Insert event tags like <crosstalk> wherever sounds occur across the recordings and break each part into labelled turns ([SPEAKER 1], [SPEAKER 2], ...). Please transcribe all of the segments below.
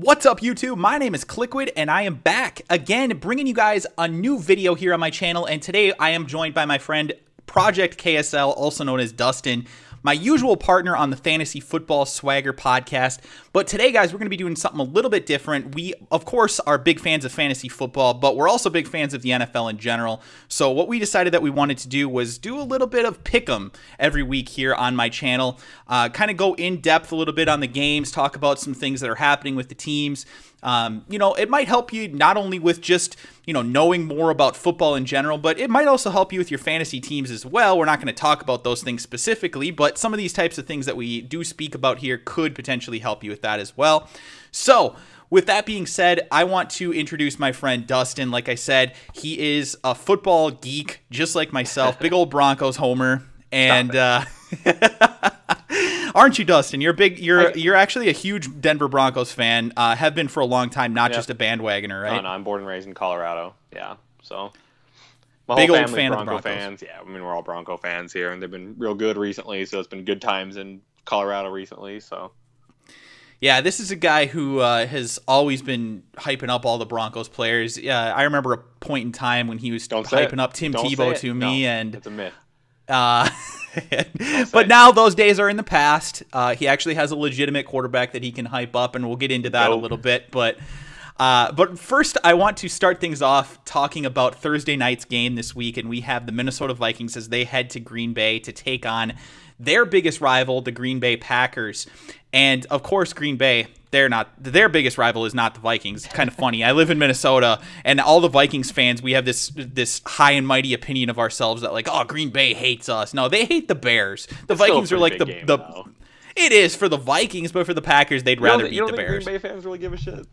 [SPEAKER 1] What's up YouTube? My name is Kliquid and I am back again bringing you guys a new video here on my channel and today I am joined by my friend Project KSL also known as Dustin my usual partner on the Fantasy Football Swagger podcast. But today, guys, we're going to be doing something a little bit different. We, of course, are big fans of fantasy football, but we're also big fans of the NFL in general. So, what we decided that we wanted to do was do a little bit of pick 'em every week here on my channel. Uh, kind of go in depth a little bit on the games, talk about some things that are happening with the teams. Um, you know, it might help you not only with just, you know, knowing more about football in general, but it might also help you with your fantasy teams as well. We're not going to talk about those things specifically, but some of these types of things that we do speak about here could potentially help you with that as well. So, with that being said, I want to introduce my friend Dustin. Like I said, he is a football geek, just like myself, big old Broncos homer. And, uh, <laughs> aren't you, Dustin? You're big. You're you're actually a huge Denver Broncos fan. Uh, have been for a long time, not just a bandwagoner, right?
[SPEAKER 2] No, no, I'm born and raised in Colorado. Yeah, so
[SPEAKER 1] my big old fan Bronco
[SPEAKER 2] of fans. Yeah, I mean we're all Bronco fans here, and they've been real good recently. So it's been good times in Colorado recently. So.
[SPEAKER 1] Yeah, this is a guy who uh, has always been hyping up all the Broncos players. Yeah, I remember a point in time when he was Don't hyping up Tim
[SPEAKER 2] Don't
[SPEAKER 1] Tebow to me,
[SPEAKER 2] no,
[SPEAKER 1] and
[SPEAKER 2] it's a myth.
[SPEAKER 1] Uh, <laughs> <laughs> but now those days are in the past. Uh, he actually has a legitimate quarterback that he can hype up, and we'll get into that nope. a little bit. But uh, but first, I want to start things off talking about Thursday night's game this week, and we have the Minnesota Vikings as they head to Green Bay to take on their biggest rival, the Green Bay Packers. And of course, Green Bay, they're not their biggest rival is not the Vikings. It's kind of funny. I live in Minnesota, and all the Vikings fans, we have this this high and mighty opinion of ourselves that like, oh, Green Bay hates us. No, they hate the Bears. The
[SPEAKER 2] it's
[SPEAKER 1] Vikings are like the
[SPEAKER 2] game,
[SPEAKER 1] the.
[SPEAKER 2] Though.
[SPEAKER 1] It is for the Vikings, but for the Packers, they'd rather beat
[SPEAKER 2] you don't
[SPEAKER 1] the
[SPEAKER 2] think
[SPEAKER 1] Bears.
[SPEAKER 2] Green Bay fans really give a shit.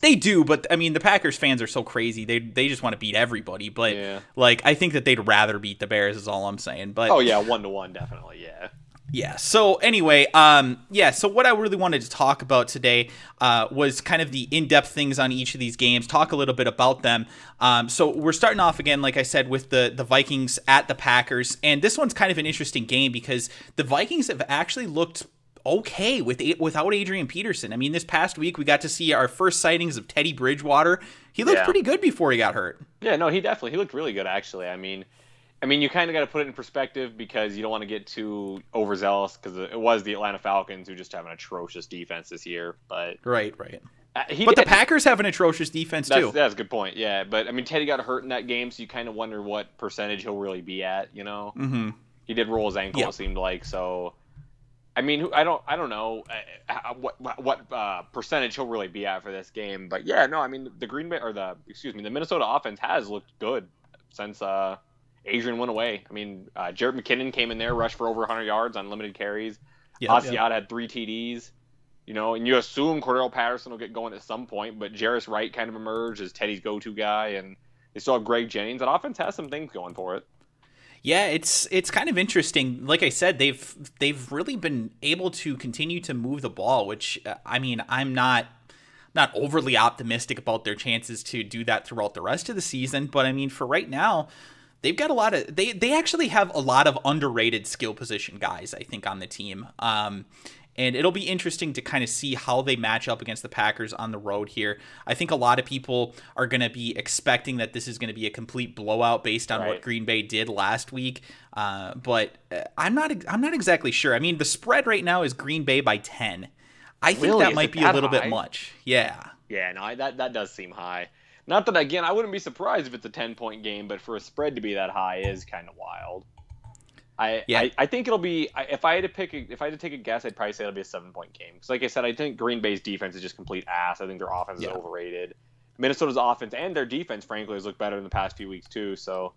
[SPEAKER 1] They do, but I mean, the Packers fans are so crazy. They they just want to beat everybody. But
[SPEAKER 2] yeah.
[SPEAKER 1] like, I think that they'd rather beat the Bears. Is all I'm saying. But
[SPEAKER 2] oh yeah, one to one, definitely, yeah.
[SPEAKER 1] Yeah. So anyway, um, yeah. So what I really wanted to talk about today uh, was kind of the in-depth things on each of these games. Talk a little bit about them. Um, so we're starting off again, like I said, with the the Vikings at the Packers, and this one's kind of an interesting game because the Vikings have actually looked okay with without Adrian Peterson. I mean, this past week we got to see our first sightings of Teddy Bridgewater. He looked
[SPEAKER 2] yeah.
[SPEAKER 1] pretty good before he got hurt.
[SPEAKER 2] Yeah, no, he definitely he looked really good actually. I mean, I mean, you kind of got to put it in perspective because you don't want to get too overzealous because it was the Atlanta Falcons who just have an atrocious defense this year. But
[SPEAKER 1] right, right.
[SPEAKER 2] Uh,
[SPEAKER 1] but the Packers have an atrocious defense
[SPEAKER 2] that's,
[SPEAKER 1] too.
[SPEAKER 2] That's a good point. Yeah, but I mean, Teddy got hurt in that game, so you kind of wonder what percentage he'll really be at. You know,
[SPEAKER 1] mm-hmm.
[SPEAKER 2] he did roll his ankle. It seemed like so. I mean, I don't, I don't know uh, what what uh, percentage he'll really be at for this game, but yeah, no, I mean, the Green Bay or the excuse me, the Minnesota offense has looked good since uh, Adrian went away. I mean, uh, Jerick McKinnon came in there, rushed for over 100 yards on limited carries.
[SPEAKER 1] Yep,
[SPEAKER 2] Asiata
[SPEAKER 1] yep.
[SPEAKER 2] had three TDs. You know, and you assume Cordarrelle Patterson will get going at some point, but Jarius Wright kind of emerged as Teddy's go-to guy, and they still have Greg Jennings. That offense has some things going for it.
[SPEAKER 1] Yeah, it's it's kind of interesting. Like I said, they've they've really been able to continue to move the ball, which uh, I mean, I'm not not overly optimistic about their chances to do that throughout the rest of the season, but I mean, for right now, they've got a lot of they they actually have a lot of underrated skill position guys I think on the team. Um, and it'll be interesting to kind of see how they match up against the Packers on the road here. I think a lot of people are going to be expecting that this is going to be a complete blowout based on
[SPEAKER 2] right.
[SPEAKER 1] what Green Bay did last week, uh, but uh, I'm not I'm not exactly sure. I mean, the spread right now is Green Bay by ten. I think
[SPEAKER 2] really?
[SPEAKER 1] that might be
[SPEAKER 2] that
[SPEAKER 1] a little
[SPEAKER 2] high?
[SPEAKER 1] bit much. Yeah.
[SPEAKER 2] Yeah, no, that that does seem high. Not that again, I wouldn't be surprised if it's a ten point game, but for a spread to be that high is kind of wild. I,
[SPEAKER 1] yeah.
[SPEAKER 2] I, I think it'll be if I had to pick a, if I had to take a guess, I'd probably say it'll be a seven point game. Because like I said, I think Green Bay's defense is just complete ass. I think their offense
[SPEAKER 1] Yeah.
[SPEAKER 2] is overrated. Minnesota's offense and their defense, frankly, has looked better in the past few weeks too. So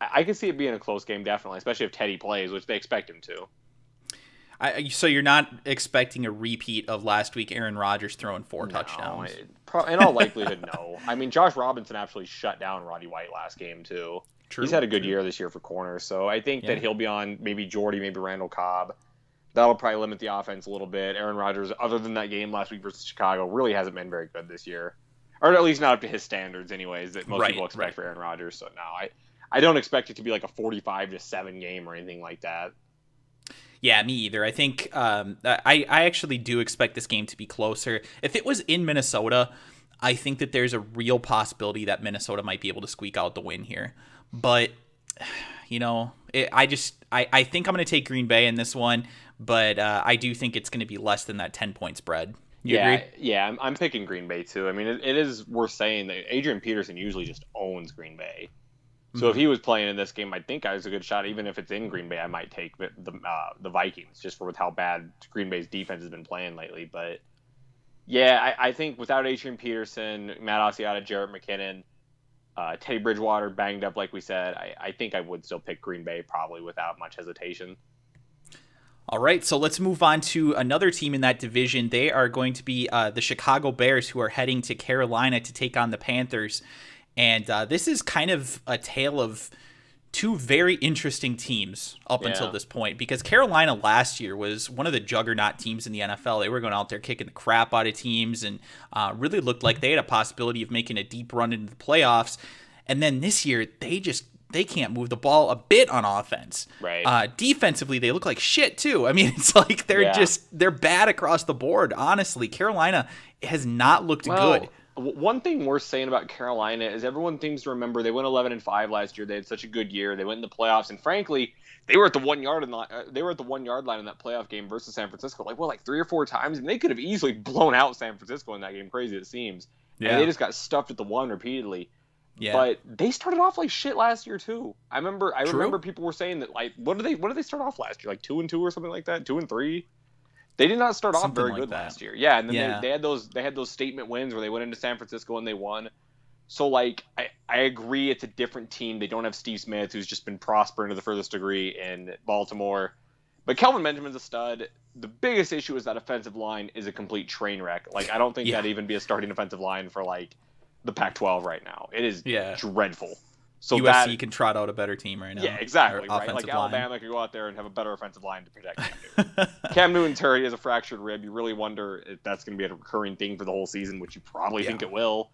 [SPEAKER 2] I, I can see it being a close game, definitely, especially if Teddy plays, which they expect him to.
[SPEAKER 1] I, so you're not expecting a repeat of last week Aaron Rodgers throwing four
[SPEAKER 2] No,
[SPEAKER 1] touchdowns.
[SPEAKER 2] it- pro- in all likelihood, <laughs> no. I mean, Josh Robinson absolutely shut down Roddy White last game too.
[SPEAKER 1] True.
[SPEAKER 2] He's had a good
[SPEAKER 1] true.
[SPEAKER 2] year this year for corners, so I think
[SPEAKER 1] Yeah.
[SPEAKER 2] that he'll be on maybe Jordy, maybe Randall Cobb. That'll probably limit the offense a little bit. Aaron Rodgers, other than that game last week versus Chicago, really hasn't been very good this year, or at least not up to his standards, anyways. That most
[SPEAKER 1] Right,
[SPEAKER 2] people expect
[SPEAKER 1] right.
[SPEAKER 2] for Aaron Rodgers. So no, I, I don't expect it to be like a forty-five to seven game or anything like that.
[SPEAKER 1] Yeah, me either. I think um, I I actually do expect this game to be closer. If it was in Minnesota, I think that there's a real possibility that Minnesota might be able to squeak out the win here. But <sighs> you know, it, I just I I think I'm going to take Green Bay in this one, but uh, I do think it's going to be less than that 10 point spread. You
[SPEAKER 2] yeah,
[SPEAKER 1] agree?
[SPEAKER 2] yeah, I'm, I'm picking Green Bay too. I mean, it, it is worth saying that Adrian Peterson usually just owns Green Bay. So mm-hmm. if he was playing in this game, I think I was a good shot. Even if it's in Green Bay, I might take the the, uh, the Vikings just for with how bad Green Bay's defense has been playing lately. But yeah, I, I think without Adrian Peterson, Matt Asiata, Jerick McKinnon, uh, Teddy Bridgewater banged up, like we said, I, I think I would still pick Green Bay probably without much hesitation.
[SPEAKER 1] All right, so let's move on to another team in that division. They are going to be uh, the Chicago Bears, who are heading to Carolina to take on the Panthers. And uh, this is kind of a tale of two very interesting teams up yeah. until this point because Carolina last year was one of the juggernaut teams in the NFL. They were going out there kicking the crap out of teams and uh, really looked like they had a possibility of making a deep run into the playoffs. And then this year, they just they can't move the ball a bit on offense.
[SPEAKER 2] Right.
[SPEAKER 1] Uh, defensively, they look like shit too. I mean, <laughs> it's like they're yeah. just they're bad across the board. Honestly, Carolina has not looked well, good
[SPEAKER 2] one thing worth saying about Carolina is everyone seems to remember they went 11 and 5 last year. They had such a good year. They went in the playoffs, and frankly, they were at the one yard and uh, they were at the one yard line in that playoff game versus San Francisco, like well, like three or four times, and they could have easily <laughs> blown out San Francisco in that game. Crazy it seems. Yeah. And they just got stuffed at the one repeatedly. Yeah. But they started off like shit last year too. I remember I True. remember people were saying that like what did they what did they start off last year? Like two and two or something like that? Two and three? They did not start Something off very like good that. last year. Yeah, and then yeah. They, they had those they had those statement wins where they went into San Francisco and they won. So like I, I agree it's a different team. They don't have Steve Smith who's just been prospering to the furthest degree in Baltimore. But Kelvin Benjamin's a stud. The biggest issue is that offensive line is a complete train wreck. Like I don't think yeah. that'd even be a starting offensive line for like the Pac-12 right now. It is yeah. dreadful.
[SPEAKER 1] So USC that, can trot out a better team right now.
[SPEAKER 2] Yeah, exactly. Right. Like Alabama could go out there and have a better offensive line to protect Cam Newton. <laughs> Cam Newton's hurt. He has a fractured rib. You really wonder if that's going to be a recurring thing for the whole season, which you probably yeah. think it will.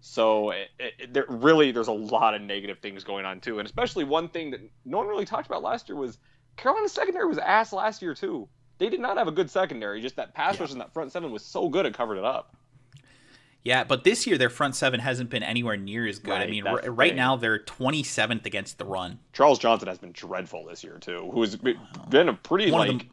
[SPEAKER 2] So it, it, there, really, there's a lot of negative things going on too, and especially one thing that no one really talked about last year was Carolina's secondary was ass last year too. They did not have a good secondary. Just that pass rush in that front seven was so good it covered it up.
[SPEAKER 1] Yeah, but this year their front seven hasn't been anywhere near as good. Right, I mean, r- right now they're 27th against the run.
[SPEAKER 2] Charles Johnson has been dreadful this year too, who's been a pretty One like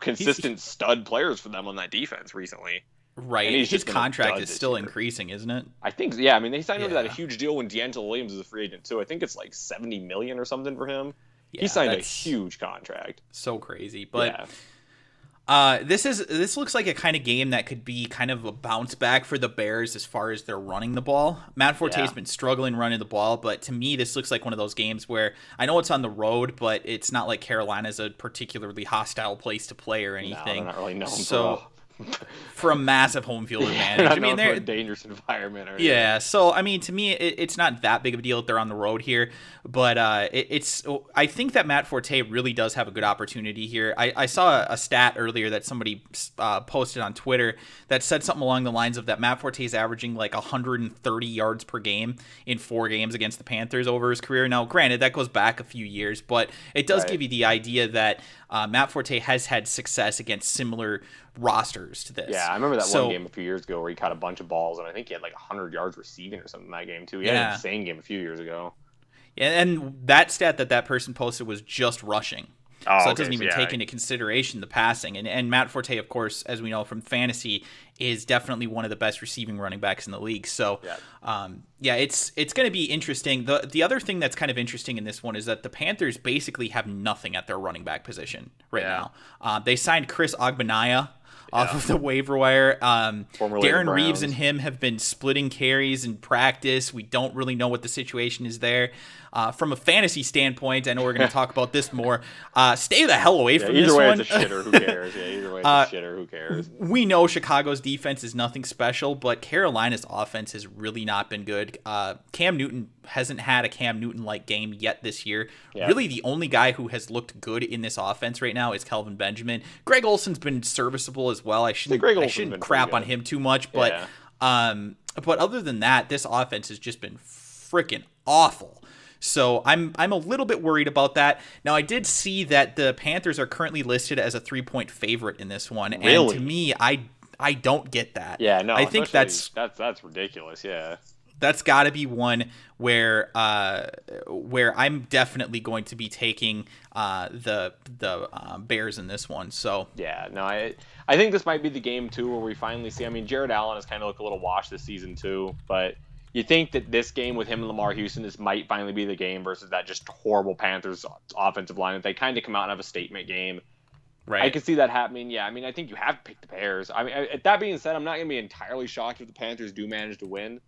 [SPEAKER 2] consistent stud players for them on that defense recently.
[SPEAKER 1] Right, his contract is still increasing, isn't it?
[SPEAKER 2] I think, yeah. I mean, they signed yeah. that a huge deal when DeAngelo Williams is a free agent too. I think it's like 70 million or something for him. Yeah, he signed a huge contract.
[SPEAKER 1] So crazy, but. Yeah uh, this is this looks like a kind of game that could be kind of a bounce back for the Bears as far as they're running the ball. Matt Forte's yeah. been struggling running the ball, but to me, this looks like one of those games where I know it's on the road, but it's not like Carolina's a particularly hostile place to play or anything.
[SPEAKER 2] No, not really known
[SPEAKER 1] so for a massive home field advantage. I
[SPEAKER 2] mean, they're a dangerous environment.
[SPEAKER 1] Or yeah, so I mean, to me, it, it's not that big of a deal that they're on the road here, but uh, it, it's. I think that Matt Forte really does have a good opportunity here. I, I saw a, stat earlier that somebody uh, posted on Twitter that said something along the lines of that Matt Forte is averaging like 130 yards per game in four games against the Panthers over his career. Now, granted, that goes back a few years, but it does right. give you the idea that uh, Matt Forte has had success against similar rosters to this.
[SPEAKER 2] Yeah, I remember that so, one game a few years ago where he caught a bunch of balls, and I think he had like 100 yards receiving or something in that game too. He yeah. had an insane game a few years ago.
[SPEAKER 1] Yeah, and that stat that that person posted was just rushing. Oh, so it doesn't even yeah. take into consideration the passing. And and Matt Forte, of course, as we know from fantasy, is definitely one of the best receiving running backs in the league. So yeah, um, yeah it's it's going to be interesting. The the other thing that's kind of interesting in this one is that the Panthers basically have nothing at their running back position right yeah. now. Uh, they signed Chris Ogbonnaya off of the waiver wire. Um, Darrin Reaves and him have been splitting carries in practice. We don't really know what the situation is there. Uh, from a fantasy standpoint, I know we're going <laughs> to talk about this more. Uh, stay the hell away
[SPEAKER 2] yeah,
[SPEAKER 1] from
[SPEAKER 2] either
[SPEAKER 1] this
[SPEAKER 2] way
[SPEAKER 1] one.
[SPEAKER 2] It's a shitter. Who cares? <laughs> Yeah, either way it's uh, a shitter. Who cares?
[SPEAKER 1] We know Chicago's defense is nothing special, but Carolina's offense has really not been good. Uh, Cam Newton hasn't had a Cam Newton like game yet this year. Yeah. Really, the only guy who has looked good in this offense right now is Kelvin Benjamin. Greg Olsen's been serviceable as well. I shouldn't, I shouldn't crap on him too much, but yeah. um, but other than that, this offense has just been freaking awful. So I'm I'm a little bit worried about that. Now I did see that the Panthers are currently listed as a three point favorite in this one,
[SPEAKER 2] really?
[SPEAKER 1] and to me, I I don't get that.
[SPEAKER 2] Yeah, no,
[SPEAKER 1] I think that's
[SPEAKER 2] that's that's ridiculous. Yeah,
[SPEAKER 1] that's got to be one where uh, where I'm definitely going to be taking uh, the the uh, Bears in this one. So
[SPEAKER 2] yeah, no, I I think this might be the game too where we finally see. I mean, Jared Allen has kind of looked a little washed this season too, but you think that this game with him and Lamar Houston, this might finally be the game versus that just horrible Panthers offensive line. If they kind of come out and have a statement game. Right. I can see that happening. Yeah, I mean, I think you have to pick the Bears. I mean, uh, that being said, I'm not going to be entirely shocked if the Panthers do manage to win.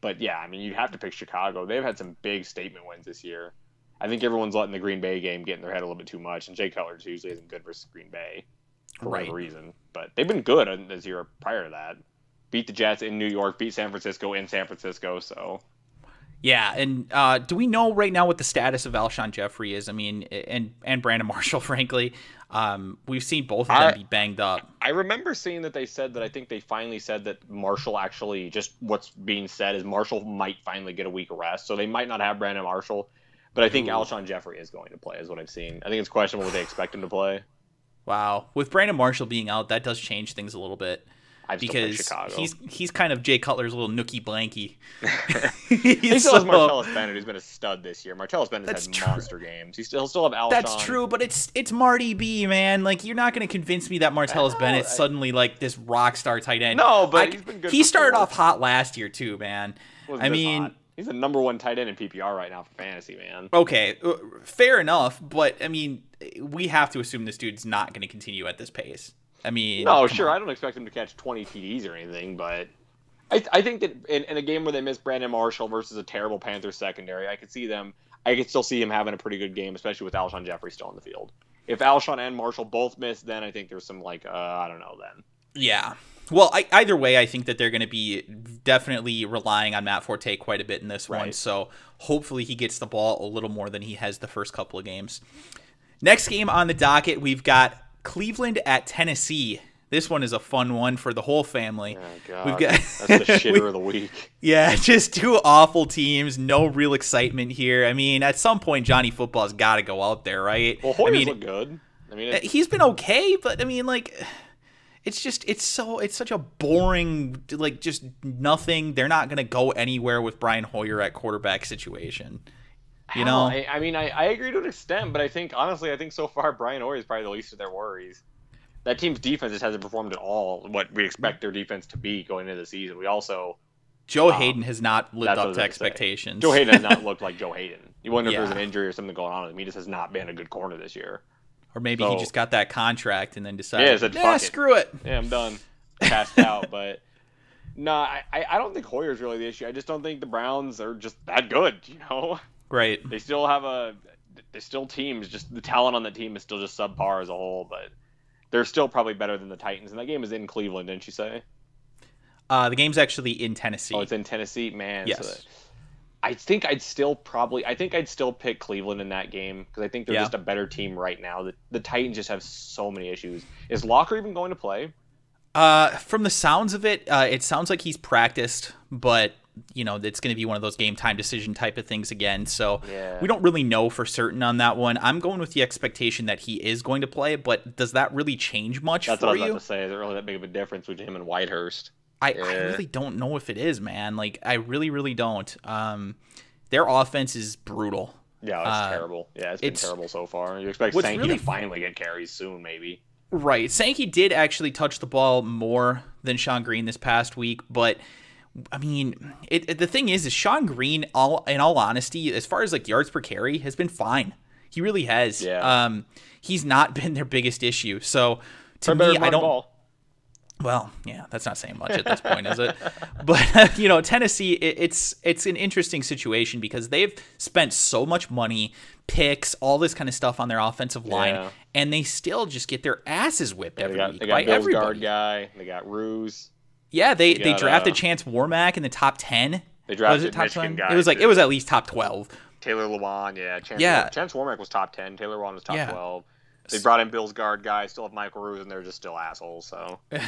[SPEAKER 2] But yeah, I mean, you have to pick Chicago. They've had some big statement wins this year. I think everyone's letting the Green Bay game get in their head a little bit too much, and Jay Cutler usually isn't good versus Green Bay for right. whatever reason. But they've been good this year prior to that. Beat the Jets in New York, beat San Francisco in San Francisco. So
[SPEAKER 1] yeah, and uh, do we know right now what the status of Alshon Jeffery is? I mean, and and Brandon <laughs> Marshall, frankly, um, we've seen both of them I, be banged up.
[SPEAKER 2] I remember seeing that they said that I think they finally said that Marshall actually just what's being said is Marshall might finally get a week of rest, so they might not have Brandon Marshall, but I think Ooh. Alshon Jeffery is going to play, is what I've seen. I think it's questionable what they expect him to play.
[SPEAKER 1] Wow, with Brandon Marshall being out, that does change things a little bit.
[SPEAKER 2] I've because
[SPEAKER 1] he's he's kind of Jay Cutler's little nookie blankie. <laughs> <laughs>
[SPEAKER 2] he still has Martellus Bennett, who's been a stud this year. Martellus Bennett has had true. monster games. He still still have Alshon.
[SPEAKER 1] That's true, but it's it's Marty B, man. Like you're not going to convince me that Martellus Bennett suddenly like this rock star tight end.
[SPEAKER 2] No, but I, he's been good.
[SPEAKER 1] He started off hot last year too, man. I mean. Hot.
[SPEAKER 2] He's the number one tight end in PPR right now for fantasy, man.
[SPEAKER 1] Okay, uh, fair enough, but I mean, we have to assume this dude's not going to continue at this pace. I mean,
[SPEAKER 2] no, sure. On. I don't expect him to catch 20 TDs or anything, but I, I think that in, in, a game where they miss Brandon Marshall versus a terrible Panthers secondary, I could see them. I could still see him having a pretty good game, especially with Alshon Jeffery still on the field. If Alshon and Marshall both miss, then I think there's some like uh, I don't know then.
[SPEAKER 1] Yeah. Well, I, either way, I think that they're going to be definitely relying on Matt Forte quite a bit in this right. one. So hopefully he gets the ball a little more than he has the first couple of games. Next game on the docket, we've got Cleveland at Tennessee. This one is a fun one for the whole family.
[SPEAKER 2] Oh. We've got that's the <laughs> shitter of the week.
[SPEAKER 1] Yeah, <laughs> just two awful teams. No real excitement here. I mean, at some point, Johnny Football's got to go out there, right?
[SPEAKER 2] Well, Hoyer's
[SPEAKER 1] I mean,
[SPEAKER 2] look good. I mean, uh,
[SPEAKER 1] it's... he's been okay, but I mean, like, it's just it's so it's such a boring, like, just nothing. They're not gonna go anywhere with Brian Hoyer at quarterback situation. You know,
[SPEAKER 2] I, I mean, I, I agree to an extent, but I think honestly, I think so far Brian Hoyer is probably the least of their worries. That team's defense just hasn't performed at all what we expect their defense to be going into the season. We also
[SPEAKER 1] Joe um, Haden has not lived up to expectations.
[SPEAKER 2] Joe Haden has not <laughs> looked like Joe Haden You wonder yeah. if there's an injury or something going on with him. He just has not been a good corner this year.
[SPEAKER 1] Or maybe so, he just got that contract and then decided,
[SPEAKER 2] yeah, said,
[SPEAKER 1] yeah screw it.
[SPEAKER 2] Yeah, I'm done. <laughs> Passed out. But no, I, I don't think Hoyer's really the issue. I just don't think the Browns are just that good, you know?
[SPEAKER 1] Right.
[SPEAKER 2] They still have a. They still teams. Just the talent on the team is still just subpar as a whole, but they're still probably better than the Titans. And that game is in Cleveland, didn't you say?
[SPEAKER 1] Uh, the game's actually in Tennessee.
[SPEAKER 2] Oh, it's in Tennessee, man.
[SPEAKER 1] Yes.
[SPEAKER 2] So I think I'd still probably. I think I'd still pick Cleveland in that game because I think they're yeah. just a better team right now. The, the Titans just have so many issues. Is Locker even going to play?
[SPEAKER 1] Uh, from the sounds of it, uh, it sounds like he's practiced, but you know it's going to be one of those game time decision type of things again. So
[SPEAKER 2] yeah.
[SPEAKER 1] we don't really know for certain on that one. I'm going with the expectation that he is going to play, but does that really change much
[SPEAKER 2] That's
[SPEAKER 1] for
[SPEAKER 2] what I was
[SPEAKER 1] you?
[SPEAKER 2] about to say. Is it really that big of a difference between him and Whitehurst?
[SPEAKER 1] I, yeah. I really don't know if it is, man. Like I really, really don't. Um, their offense is brutal.
[SPEAKER 2] Yeah, it's uh, terrible. Yeah, it's been it's, terrible so far. You expect Sankey really to finally get carries soon, maybe.
[SPEAKER 1] Right. Sankey did actually touch the ball more than Shonn Greene this past week, but I mean, it, it, the thing is, is Shonn Greene, all in all honesty, as far as like yards per carry, has been fine. He really has.
[SPEAKER 2] Yeah.
[SPEAKER 1] Um, he's not <laughs> been their biggest issue. So to me, I don't.
[SPEAKER 2] Ball.
[SPEAKER 1] Well, yeah, that's not saying much at this point, is it? <laughs> But <laughs> you know, Tennessee, it, it's it's an interesting situation because they've spent so much money, picks, all this kind of stuff on their offensive line, yeah. and they still just get their asses whipped every
[SPEAKER 2] got,
[SPEAKER 1] week
[SPEAKER 2] they got
[SPEAKER 1] by
[SPEAKER 2] Bill's
[SPEAKER 1] everybody.
[SPEAKER 2] guard guy, they got Roos.
[SPEAKER 1] Yeah, they they drafted uh, Chance Warmack in the top ten.
[SPEAKER 2] They drafted was it top Michigan 10? guy.
[SPEAKER 1] It was like too. it was at least top twelve.
[SPEAKER 2] Taylor Lewan, yeah. Chance
[SPEAKER 1] yeah.
[SPEAKER 2] Warmack, Chance Warmack was top ten. Taylor Lewan was top yeah. twelve. They brought in Bill's guard guy. Still have Michael Roos, and they're just still assholes. So, <laughs>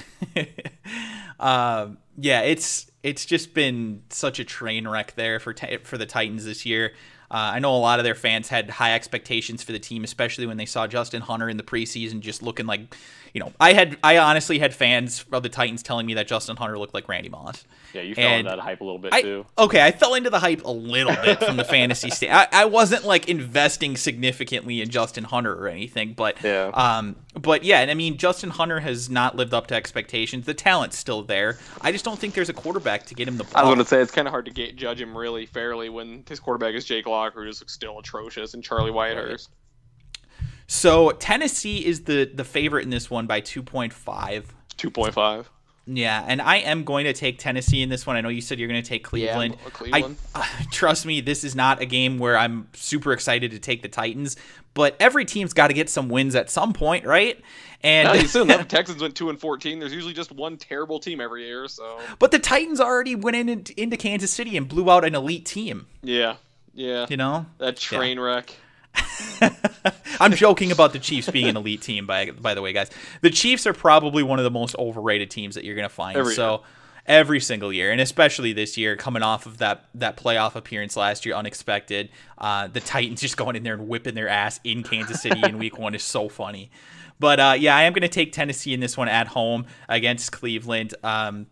[SPEAKER 1] um, yeah, it's it's just been such a train wreck there for for the Titans this year. Uh, I know a lot of their fans had high expectations for the team, especially when they saw Justin Hunter in the preseason just looking like, you know, I had I honestly had fans of the Titans telling me that Justin Hunter looked like Randy Moss.
[SPEAKER 2] Yeah, you fell into that hype a little bit
[SPEAKER 1] I,
[SPEAKER 2] too.
[SPEAKER 1] Okay, I fell into the hype a little bit from the <laughs> fantasy state. I, I wasn't like investing significantly in Justin Hunter or anything, but
[SPEAKER 2] yeah.
[SPEAKER 1] um, but yeah, and I mean Justin Hunter has not lived up to expectations. The talent's still there. I just don't think there's a quarterback to get him the ball.
[SPEAKER 2] I was going to say it's kind of hard to get, judge him really fairly when his quarterback is Jake Locker, who just looks still atrocious, and Charlie Whitehurst.
[SPEAKER 1] So Tennessee is the the favorite in this one by two point five.
[SPEAKER 2] Two point five.
[SPEAKER 1] Yeah, and I am going to take Tennessee in this one. I know you said you're going to take Cleveland.
[SPEAKER 2] Yeah, Cleveland.
[SPEAKER 1] I, uh, trust me, this is not a game where I'm super excited to take the Titans, but every team's got to get some wins at some point, right? And
[SPEAKER 2] no, you the <laughs> Texans went two and fourteen. There's usually just one terrible team every year. So,
[SPEAKER 1] but the Titans already went in into Kansas City and blew out an elite team.
[SPEAKER 2] Yeah, yeah.
[SPEAKER 1] You know
[SPEAKER 2] that train yeah. wreck. <laughs>
[SPEAKER 1] I'm joking about the Chiefs being an elite team, by by the way, guys. The Chiefs are probably one of the most overrated teams that you're going to find.
[SPEAKER 2] Every
[SPEAKER 1] so.
[SPEAKER 2] Year.
[SPEAKER 1] Every single year, and especially this year, coming off of that that playoff appearance last year, unexpected. Uh, the Titans just going in there and whipping their ass in Kansas City in Week One is so funny. But uh, yeah, I am going to take Tennessee in this one at home against Cleveland. Um,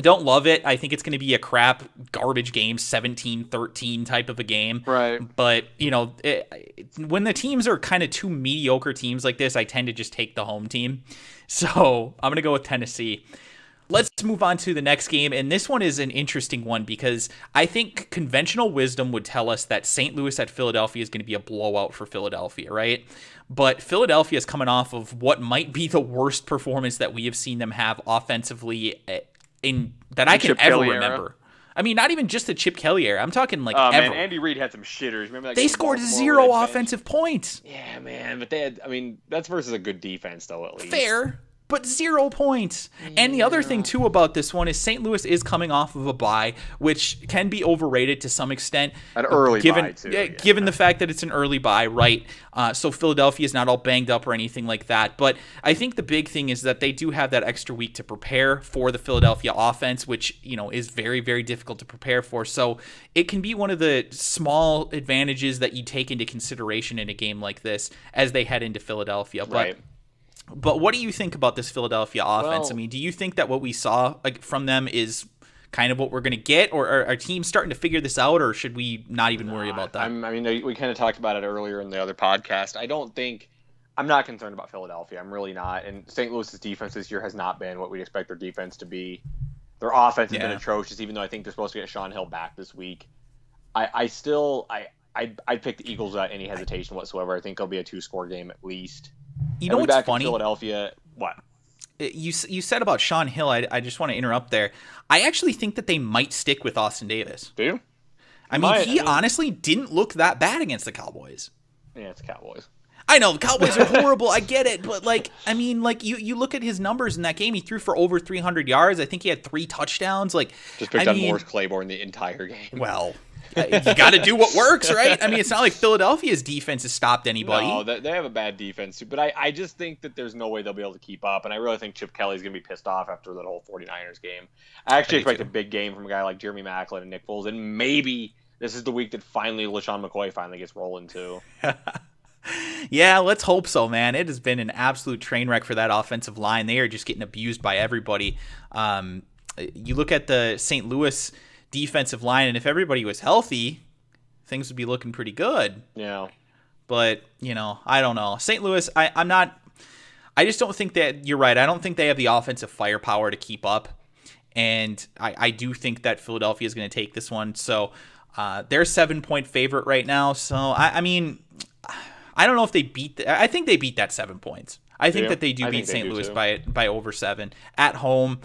[SPEAKER 1] I don't love it. I think it's going to be a crap garbage game, 17-13 type of a game.
[SPEAKER 2] Right.
[SPEAKER 1] But, you know, it, it, when the teams are kind of two mediocre teams like this, I tend to just take the home team. <laughs> So, I'm going to go with Tennessee. Let's move on to the next game. And this one is an interesting one because I think conventional wisdom would tell us that St. Louis at Philadelphia is going to be a blowout for Philadelphia, right? But Philadelphia is coming off of what might be the worst performance that we have seen them have offensively eh, in that I can Chip ever Kelly remember. Era. I mean, not even just the Chip Kelly era. I'm talking like
[SPEAKER 2] uh,
[SPEAKER 1] ever.
[SPEAKER 2] Man, Andy Reid had some shitters. Remember that
[SPEAKER 1] they scored zero offensive points.
[SPEAKER 2] Yeah, man, but they had. I mean, that's versus a good defense, though. At least
[SPEAKER 1] fair but zero points. Yeah. And the other thing too about this one is St. Louis is coming off of a bye, which can be overrated to some extent.
[SPEAKER 2] An early
[SPEAKER 1] given,
[SPEAKER 2] bye too. Yeah,
[SPEAKER 1] given the fact that it's an early bye, right? Uh, so Philadelphia is not all banged up or anything like that. But I think the big thing is that they do have that extra week to prepare for the Philadelphia offense, which you know is very very difficult to prepare for. So it can be one of the small advantages that you take into consideration in a game like this as they head into Philadelphia. But
[SPEAKER 2] right.
[SPEAKER 1] But what do you think about this Philadelphia offense?
[SPEAKER 2] Well,
[SPEAKER 1] I mean, do you think that what we saw like, from them is kind of what we're going to get, or are our teams starting to figure this out, or should we not even worry about that?
[SPEAKER 2] I'm, i mean, we kind of talked about it earlier in the other podcast. I don't think I'm not concerned about Philadelphia. I'm really not. And St. Louis's defense this year has not been what we expect their defense to be. Their offense has yeah. been atrocious, even though I think they're supposed to get Shaun Hill back this week. I, I still I I'd, I'd pick the Eagles without any hesitation whatsoever. I think it'll be a two score game at least.
[SPEAKER 1] You know what's funny?
[SPEAKER 2] Philadelphia. What?
[SPEAKER 1] Uh, you you said about Shaun Hill. I, I just want to interrupt there. I actually think that they might stick with Austin Davis.
[SPEAKER 2] Do you?
[SPEAKER 1] I mean, might, he I mean, honestly didn't look that bad against the Cowboys.
[SPEAKER 2] Yeah, it's Cowboys.
[SPEAKER 1] I know the Cowboys are <laughs> horrible. I get it, but like, I mean, like you you look at his numbers in that game. He threw for over 300 yards. I think he had three touchdowns. Like,
[SPEAKER 2] just picked
[SPEAKER 1] I
[SPEAKER 2] on
[SPEAKER 1] mean,
[SPEAKER 2] Morris Claiborne the entire game.
[SPEAKER 1] Well, you got to do what works, right? I mean, it's not like Philadelphia's defense has stopped anybody.
[SPEAKER 2] No, they have a bad defense too. But I, I just think that there's no way they'll be able to keep up. And I really think Chip Kelly's going to be pissed off after that whole 49ers game. I actually I expect too. a big game from a guy like Jeremy Maclin and Nick Foles. And maybe this is the week that finally LeSean McCoy finally gets rolling too. <laughs>
[SPEAKER 1] yeah, let's hope so, man. It has been an absolute train wreck for that offensive line. They are just getting abused by everybody. Um, you look at the St. Louis defensive line, and if everybody was healthy, things would be looking pretty good.
[SPEAKER 2] Yeah.
[SPEAKER 1] But, you know, I don't know. St. Louis, I, I'm not I just don't think that you're right. I don't think they have the offensive firepower to keep up. And I, I do think that Philadelphia is going to take this one. So uh, they're seven point favorite right now. So I, I mean, I don't know if they beat. The, I think they beat that seven points. I think yeah, that they do beat St. Louis too. by by over seven at home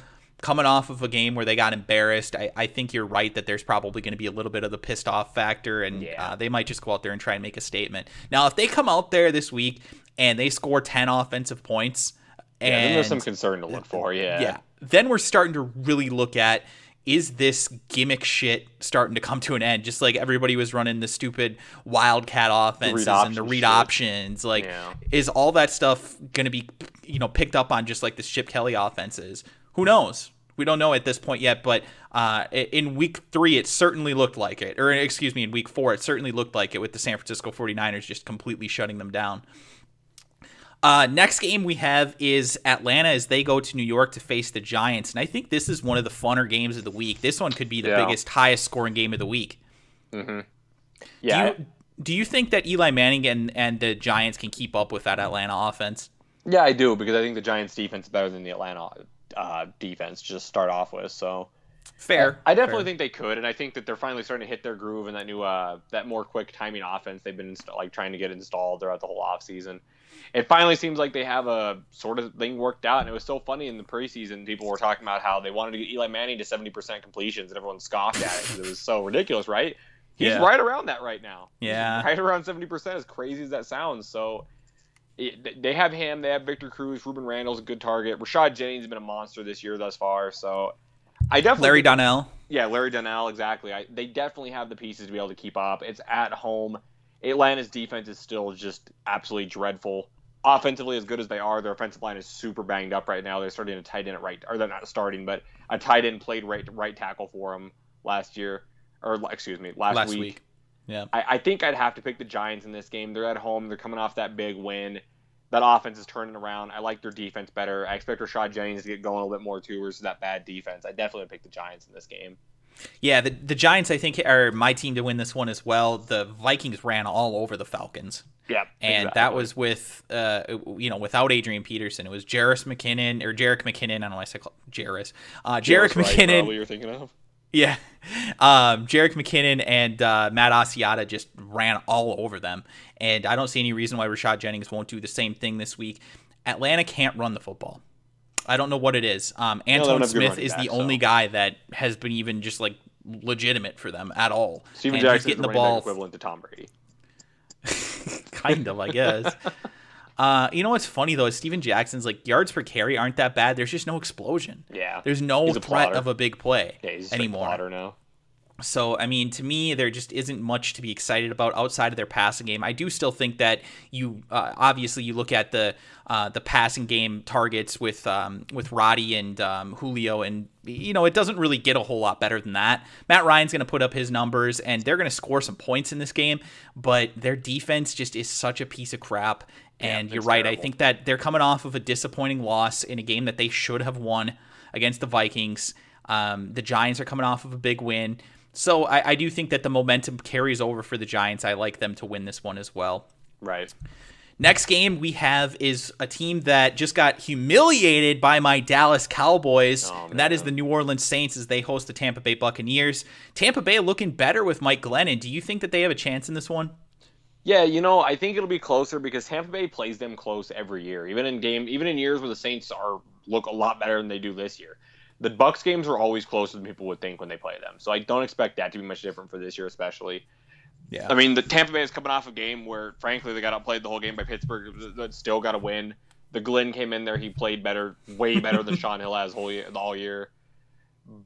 [SPEAKER 1] coming off of a game where they got embarrassed, I, I think you're right that there's probably going to be a little bit of the pissed off factor, and yeah. uh, they might just go out there and try and make a statement. Now, if they come out there this week and they score 10 offensive points,
[SPEAKER 2] yeah,
[SPEAKER 1] and
[SPEAKER 2] then there's some concern to look for, yeah.
[SPEAKER 1] Yeah. Then we're starting to really look at is this gimmick shit starting to come to an end? Just like everybody was running the stupid wildcat offenses the and the read shit. options. Like, yeah. is all that stuff going to be, you know, picked up on just like the Chip Kelly offenses? Who knows? We don't know at this point yet, but uh, in week three, it certainly looked like it. Or, excuse me, in week four, it certainly looked like it with the San Francisco 49ers just completely shutting them down. Uh, next game we have is Atlanta as they go to New York to face the Giants. And I think this is one of the funner games of the week. This one could be the yeah. biggest, highest scoring game of the week.
[SPEAKER 2] Mm-hmm. Yeah.
[SPEAKER 1] Do you, do you think that Eli Manning and, and the Giants can keep up with that Atlanta offense?
[SPEAKER 2] Yeah, I do because I think the Giants defense is better than the Atlanta uh, defense just start off with. So
[SPEAKER 1] fair.
[SPEAKER 2] I definitely fair. think they could, and I think that they're finally starting to hit their groove in that new uh, that more quick timing offense they've been inst- like trying to get installed throughout the whole offseason. It finally seems like they have a sort of thing worked out, and it was so funny in the preseason. People were talking about how they wanted to get Eli Manning to 70% completions, and everyone scoffed at it because it was so ridiculous, right? He's yeah. right around that right now.
[SPEAKER 1] Yeah,
[SPEAKER 2] He's right around 70%. As crazy as that sounds, so they have him. They have Victor Cruz. Rueben Randle's a good target. Rashad Jennings has been a monster this year thus far. So I definitely
[SPEAKER 1] Larry Donnell.
[SPEAKER 2] Yeah, Larry Donnell. Exactly. I, they definitely have the pieces to be able to keep up. It's at home. Atlanta's defense is still just absolutely dreadful. Offensively, as good as they are, their offensive line is super banged up right now. They're starting to tight end at right, or they're not starting, but a tight end played right right tackle for them last year, or excuse me, last,
[SPEAKER 1] last
[SPEAKER 2] week.
[SPEAKER 1] week. Yeah.
[SPEAKER 2] I, I think I'd have to pick the Giants in this game. They're at home. They're coming off that big win. That offense is turning around. I like their defense better. I expect Rashad Jennings to get going a little bit more too versus that bad defense. I definitely would pick the Giants in this game.
[SPEAKER 1] Yeah, the, the Giants, I think, are my team to win this one as well. The Vikings ran all over the Falcons.
[SPEAKER 2] Yeah,
[SPEAKER 1] and exactly. that was with, uh, you know, without Adrian Peterson. It was Jarris McKinnon or Jerick McKinnon. I don't know why I said Jarris. Uh, Jerick McKinnon.
[SPEAKER 2] What you're thinking of?
[SPEAKER 1] Yeah. Um, Jerick McKinnon and uh, Matt Asiata just ran all over them. And I don't see any reason why Rashad Jennings won't do the same thing this week. Atlanta can't run the football. I don't know what it is. Um, Antone no, Smith is back, the so. only guy that has been even just like legitimate for them at all.
[SPEAKER 2] Steven Jackson getting the, the ball equivalent to Tom Brady. <laughs>
[SPEAKER 1] kind of, I guess. <laughs> Uh, you know what's funny though is Steven Jackson's like yards per carry aren't that bad. There's just no explosion.
[SPEAKER 2] Yeah.
[SPEAKER 1] There's no threat of a big play
[SPEAKER 2] yeah, he's
[SPEAKER 1] anymore.
[SPEAKER 2] Like now.
[SPEAKER 1] So, I mean, to me, there just isn't much to be excited about outside of their passing game. I do still think that you, uh, obviously, you look at the uh, the passing game targets with um, with Roddy and um, Julio, and you know it doesn't really get a whole lot better than that. Matt Ryan's going to put up his numbers, and they're going to score some points in this game, but their defense just is such a piece of crap. And yeah, you're right. Terrible. I think that they're coming off of a disappointing loss in a game that they should have won against the Vikings. Um, the Giants are coming off of a big win. So I, I do think that the momentum carries over for the Giants. I like them to win this one as well.
[SPEAKER 2] Right.
[SPEAKER 1] Next game we have is a team that just got humiliated by my Dallas Cowboys, oh, and that is the New Orleans Saints as they host the Tampa Bay Buccaneers. Tampa Bay looking better with Mike Glennon. Do you think that they have a chance in this one?
[SPEAKER 2] Yeah, you know, I think it'll be closer because Tampa Bay plays them close every year, even in game, even in years where the Saints are look a lot better than they do this year the Bucks games are always closer than people would think when they play them. So I don't expect that to be much different for this year, especially.
[SPEAKER 1] Yeah.
[SPEAKER 2] I mean, the Tampa Bay is coming off a game where, frankly, they got outplayed the whole game by Pittsburgh, but still got a win. The Glenn came in there; he played better, way better than <laughs> Sean Hill has whole year, all year.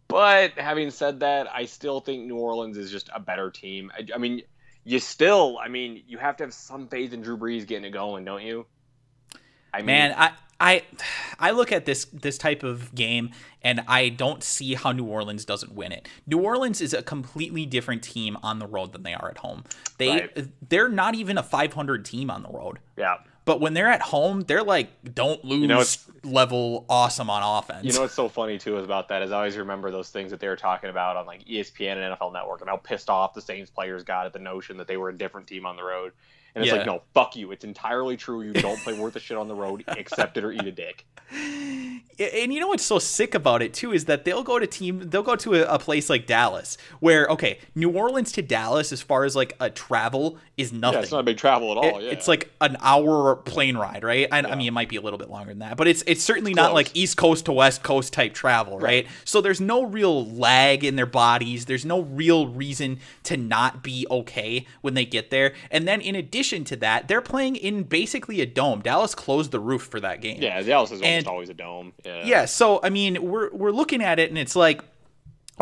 [SPEAKER 2] But having said that, I still think New Orleans is just a better team. I, I mean, you still, I mean, you have to have some faith in Drew Brees getting it going, don't you?
[SPEAKER 1] I mean, Man, I I <sighs> I look at this this type of game and I don't see how New Orleans doesn't win it. New Orleans is a completely different team on the road than they are at home. They right. they're not even a 500 team on the road.
[SPEAKER 2] Yeah.
[SPEAKER 1] But when they're at home, they're like don't lose you know, level awesome on offense.
[SPEAKER 2] You know what's so funny too about that is I always remember those things that they were talking about on like ESPN and NFL Network and how pissed off the Saints players got at the notion that they were a different team on the road. And it's yeah. like, no, fuck you. It's entirely true. You don't play worth a shit on the road. <laughs> Accept it or eat a dick.
[SPEAKER 1] And you know what's so sick about it too is that they'll go to team, they'll go to a, a, place like Dallas, where okay, New Orleans to Dallas, as far as like a travel, is nothing. Yeah,
[SPEAKER 2] it's not a big travel at all.
[SPEAKER 1] It,
[SPEAKER 2] yeah,
[SPEAKER 1] it's like an hour plane ride, right? I, yeah. I, mean, it might be a little bit longer than that, but it's it's certainly it's not like East Coast to West Coast type travel, right? right? So there's no real lag in their bodies. There's no real reason to not be okay when they get there. And then in addition to that, they're playing in basically a dome. Dallas closed the roof for that game.
[SPEAKER 2] Yeah, Dallas is and, almost always a dome. Yeah.
[SPEAKER 1] Yeah. So I mean, we're we're looking at it, and it's like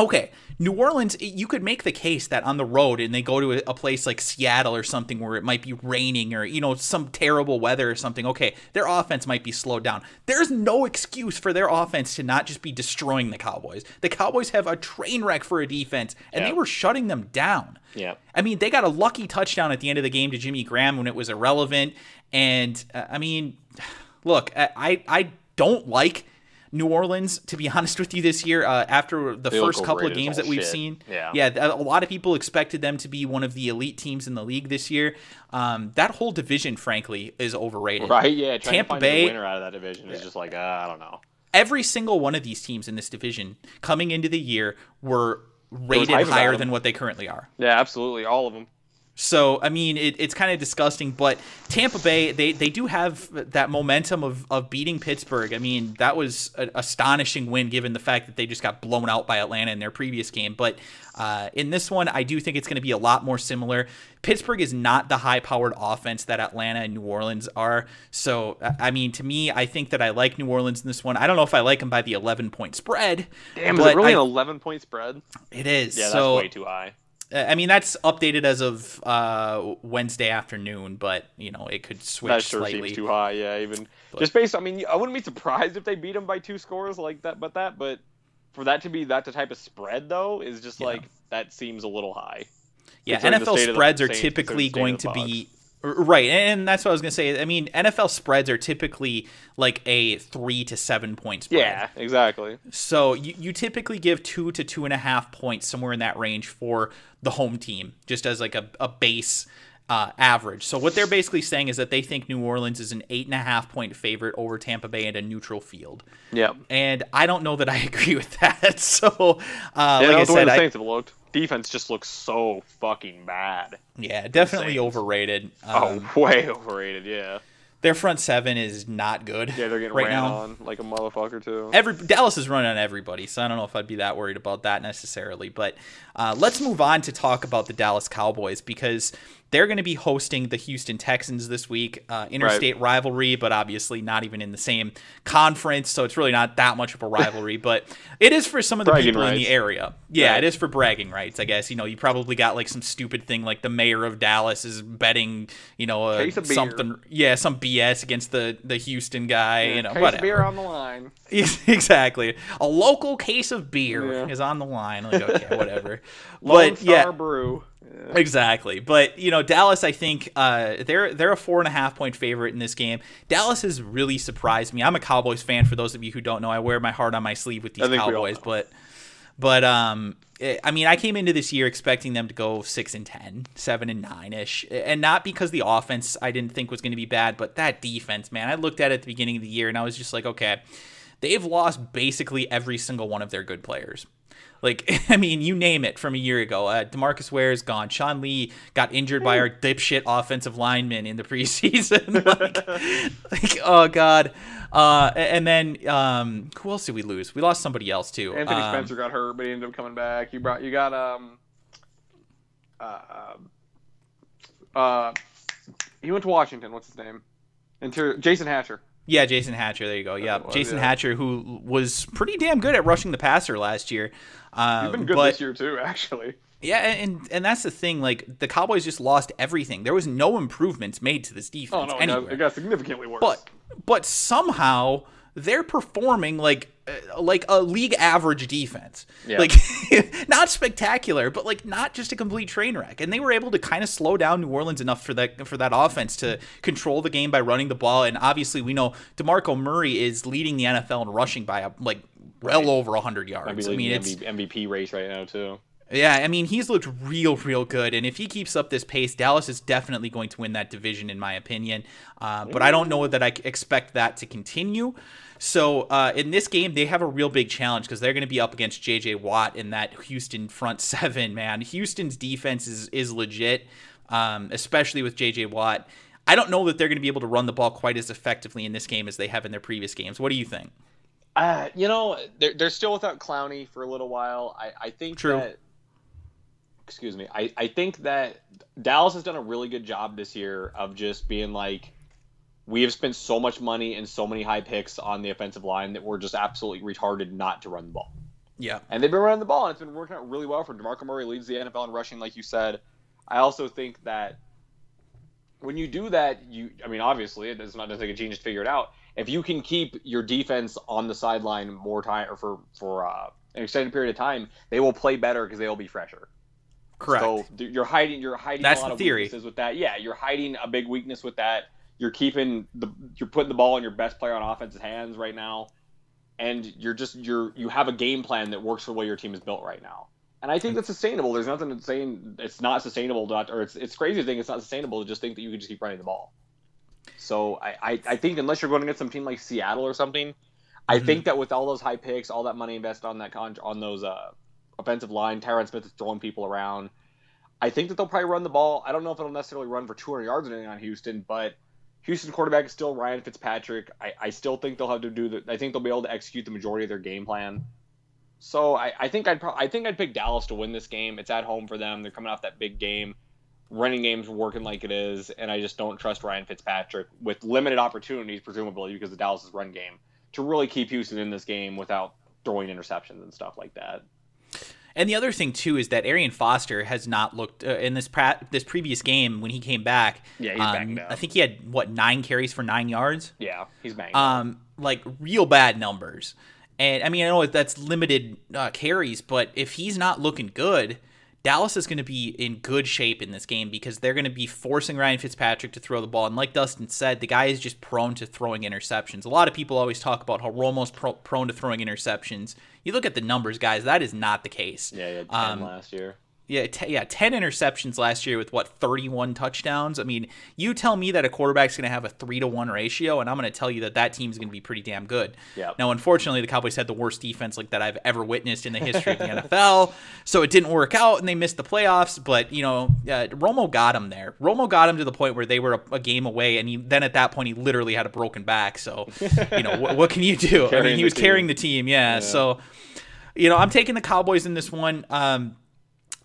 [SPEAKER 1] Okay, New Orleans, you could make the case that on the road and they go to a place like Seattle or something where it might be raining or, you know, some terrible weather or something. Okay, their offense might be slowed down. There's no excuse for their offense to not just be destroying the Cowboys. The Cowboys have a train wreck for a defense and they were shutting them down.
[SPEAKER 2] Yeah.
[SPEAKER 1] I mean, they got a lucky touchdown at the end of the game to Jimmy Graham when it was irrelevant. And, uh, I mean, <sighs> look, I, I don't like New Orleans, to be <laughs> honest with you, this year uh, after the
[SPEAKER 2] They
[SPEAKER 1] first couple of games that we've
[SPEAKER 2] shit.
[SPEAKER 1] seen.
[SPEAKER 2] Yeah.
[SPEAKER 1] yeah, a lot of people expected them to be one of the elite teams in the league this year. Um, that whole division, frankly, is overrated.
[SPEAKER 2] Right? Yeah. Trying
[SPEAKER 1] Tampa
[SPEAKER 2] to find
[SPEAKER 1] Bay-
[SPEAKER 2] the winner out of that division is just like uh, I don't know.
[SPEAKER 1] Every single one of these teams in this division coming into the year were rated higher than what they currently are.
[SPEAKER 2] Yeah, absolutely, all of them.
[SPEAKER 1] So I mean, it, it's kind of disgusting. But Tampa Bay, they they do have that momentum of, of beating Pittsburgh. I mean, that was an astonishing win given the fact that they just got blown out by Atlanta in their previous game. But uh, in this one, I do think it's going to be a lot more similar. Pittsburgh is not the high powered offense that Atlanta and New Orleans are. So I mean, to me, I think that I like New Orleans in this one. I don't know if I like them by the 11 point spread.
[SPEAKER 2] Damn, is it really
[SPEAKER 1] I-
[SPEAKER 2] an 11 point spread?
[SPEAKER 1] It is.
[SPEAKER 2] Yeah, that's
[SPEAKER 1] so,
[SPEAKER 2] way too high.
[SPEAKER 1] I mean, that's updated as of uh, Wednesday afternoon, but you know it could switch
[SPEAKER 2] That sure
[SPEAKER 1] slightly.
[SPEAKER 2] seems too high. Yeah, even
[SPEAKER 1] But-
[SPEAKER 2] just based. I mean, I wouldn't be surprised if they beat them by two scores like that. But that, but for that to be that the type of spread though is just
[SPEAKER 1] Yeah.
[SPEAKER 2] like that seems a little high.
[SPEAKER 1] yeah, NFL
[SPEAKER 2] the-
[SPEAKER 1] spreads are typically going to be right, and that's what I was gonna say. I mean, NFL spreads are typically like a three to seven point spread.
[SPEAKER 2] Yeah, exactly.
[SPEAKER 1] So you, you typically give two to two and a half points somewhere in that range for the home team, just as like a, a base uh, average. So what they're basically saying is that they think New Orleans is an eight and a half point favorite over Tampa Bay at a neutral field.
[SPEAKER 2] Yeah.
[SPEAKER 1] and I don't know that I <laughs> agree with that. <laughs> So, uh,
[SPEAKER 2] Yeah,
[SPEAKER 1] like I
[SPEAKER 2] that's the way
[SPEAKER 1] said,
[SPEAKER 2] the Saints have looked. Defense just looks so fucking bad.
[SPEAKER 1] yeah, definitely
[SPEAKER 2] Saints.
[SPEAKER 1] overrated.
[SPEAKER 2] Oh,
[SPEAKER 1] Um,
[SPEAKER 2] way overrated. Yeah.
[SPEAKER 1] their front seven is not good.
[SPEAKER 2] Yeah, they're getting
[SPEAKER 1] right
[SPEAKER 2] ran
[SPEAKER 1] now.
[SPEAKER 2] on like a motherfucker too.
[SPEAKER 1] Every Dallas is running on everybody, so I don't know if I'd be that worried about that necessarily. But uh, let's move on to talk about the Dallas Cowboys because they're going to be hosting the Houston Texans this week. Uh, interstate rivalry, but obviously not even in the same conference, so it's really not that much of a rivalry. <laughs> but it is for some of the
[SPEAKER 2] Bragging
[SPEAKER 1] people in the area. Yeah,
[SPEAKER 2] Right.
[SPEAKER 1] it is for bragging rights, I guess. You know, you probably got like some stupid thing like the mayor of Dallas is betting, you know, uh,
[SPEAKER 2] beer.
[SPEAKER 1] something, yeah, some BS against the the Houston guy. you know,
[SPEAKER 2] Case
[SPEAKER 1] whatever.
[SPEAKER 2] beer on the line. <laughs>
[SPEAKER 1] exactly. A local case of beer
[SPEAKER 2] Yeah.
[SPEAKER 1] is on the line. Like, okay, whatever. <laughs>
[SPEAKER 2] Lone
[SPEAKER 1] but
[SPEAKER 2] Star
[SPEAKER 1] yeah,
[SPEAKER 2] Brew.
[SPEAKER 1] Exactly. But you know, Dallas, I think uh, they're they're a four and a half point favorite in this game. Dallas has really surprised me. I'm a Cowboys fan. For those of you who don't know, I wear my heart on my sleeve with these
[SPEAKER 2] I think we all
[SPEAKER 1] Cowboys. But but um, eh, I mean, I came into this year expecting them to go six and 10, 7 and nine ish, and not because the offense I didn't think was going to be bad, but that defense, man. I looked at it at the beginning of the year and I was just like, okay, they've lost basically every single one of their good players. Like, <laughs> I mean, you name it from a year ago. Uh, Demarcus Ware is gone. Sean Lee got injured by our dipshit offensive lineman in the <laughs> preseason. <laughs> like, like, oh god. Uh, and then um, who else did we lose? We lost somebody else too.
[SPEAKER 2] Anthony
[SPEAKER 1] Um,
[SPEAKER 2] Spencer got hurt, but he ended up coming back. You brought you got um uh uh he went to Washington. What's his name? Inter- Jason Hatcher.
[SPEAKER 1] Yeah, Jason Hatcher. There you go. Yeah,
[SPEAKER 2] was,
[SPEAKER 1] Jason
[SPEAKER 2] yeah.
[SPEAKER 1] Hatcher, who was pretty damn good at rushing the passer last year. Um,
[SPEAKER 2] He's been good
[SPEAKER 1] but,
[SPEAKER 2] this year too, actually.
[SPEAKER 1] Yeah, and and that's the thing. Like the Cowboys just lost everything. There was no improvements made to this defense.
[SPEAKER 2] Oh no, it got, it got significantly worse.
[SPEAKER 1] but but somehow they're performing like uh, Uh, like a league average defense.
[SPEAKER 2] Yeah.
[SPEAKER 1] Like <laughs> not spectacular, but like not just a complete train wreck. And they were able to kind of slow down New Orleans enough for that for that offense to control the game by running the ball. And obviously, we know DeMarco Murray is leading the NFL in rushing by a, like well over 100 yards. I mean, it's
[SPEAKER 2] MVP, MVP race right now too.
[SPEAKER 1] yeah, I mean, he's looked real, real good. And if he keeps up this pace, Dallas is definitely going to win that division, in my opinion. Uh, but I mm-hmm. don't know that I expect that to continue. So uh, in this game, they have a real big challenge because they're going to be up against J.J. Watt in that Houston front <laughs> seven, man. Houston's defense is, is legit, um, especially with J.J. Watt. I don't know that they're going to be able to run the ball quite as effectively in this game as they have in their previous games. What do you think?
[SPEAKER 2] Uh, you know, they're, they're still without Clowney for a little while. I, I think
[SPEAKER 1] True.
[SPEAKER 2] that. Excuse me. I, I think that Dallas has done a really good job this year of just being like, we have spent so much money and so many high picks on the offensive line that we're just absolutely retarded not to run the ball.
[SPEAKER 1] Yeah.
[SPEAKER 2] And they've been running the ball, and it's been working out really well for DeMarco Murray leads the NFL in rushing, like you said. I also think that when you do that, you I mean, obviously, it's not just like a genius to figure it out. If you can keep your defense on the sideline more time or for for uh, an extended period of time, they will play better because they will be fresher.
[SPEAKER 1] Correct.
[SPEAKER 2] So you're hiding you're hiding
[SPEAKER 1] That's
[SPEAKER 2] a lot
[SPEAKER 1] the
[SPEAKER 2] of
[SPEAKER 1] theory.
[SPEAKER 2] weaknesses with that. Yeah, you're hiding a big weakness with that. You're keeping the you're putting the ball in your best player on offense's hands right now, and you're just you're you have a game plan that works for the way your team is built right now. And I think that's sustainable. There's nothing saying it's not sustainable, not, or it's it's crazy to think it's not sustainable to just think that you can just keep running the ball. So I, I, I think unless you're going against some team like Seattle or something, I
[SPEAKER 1] Mhm.
[SPEAKER 2] think that with all those high picks, all that money invested on that con- on those uh, offensive line, Tyron Smith is throwing people around. I think that they'll probably run the ball. I don't know if it'll necessarily run for 200 yards or anything on Houston, but Houston's quarterback is still Ryan Fitzpatrick. I, I still think they'll have to do the. I think they'll be able to execute the majority of their game plan. So I, I think I'd pro- I think I'd pick Dallas to win this game. It's at home for them. They're coming off that big game. Running game's working like it is, and I just don't trust Ryan Fitzpatrick with limited opportunities, presumably because of Dallas's run game, to really keep Houston in this game without throwing interceptions and stuff like that.
[SPEAKER 1] And the other thing too is that Arian Foster has not looked uh, in this pra- this previous game when he came back.
[SPEAKER 2] Yeah, he's
[SPEAKER 1] um,
[SPEAKER 2] banged up.
[SPEAKER 1] I think he had what nine carries for nine yards.
[SPEAKER 2] Yeah, he's banged. up.
[SPEAKER 1] Um, like real bad numbers. And I mean, I know that's limited uh, carries, but if he's not looking good, Dallas is going to be in good shape in this game because they're going to be forcing Ryan Fitzpatrick to throw the ball. And like Dustin said, the guy is just prone to throwing interceptions. A lot of people always talk about how Romo's pro- prone to throwing interceptions. You look at the numbers, guys, that is not the case.
[SPEAKER 2] yeah, he had 10
[SPEAKER 1] um,
[SPEAKER 2] last year.
[SPEAKER 1] Yeah, t- yeah, 10 interceptions last year with what 31 touchdowns. I mean, you tell me that a quarterback's going to have a 3 to 1 ratio and I'm going to tell you that that team's going to be pretty damn good.
[SPEAKER 2] Yep.
[SPEAKER 1] Now, unfortunately, the Cowboys had the worst defense like that I've ever witnessed in the history of the <laughs> NFL. So it didn't work out and they missed the playoffs, but you know, uh, Romo got him there. Romo got him to the point where they were a, a game away and he then at that point he literally had a broken back. So, you know, what, what can you do? I mean, he was
[SPEAKER 2] team.
[SPEAKER 1] carrying the team. Yeah,
[SPEAKER 2] Yeah.
[SPEAKER 1] So, you know, I'm taking the Cowboys in this one. Um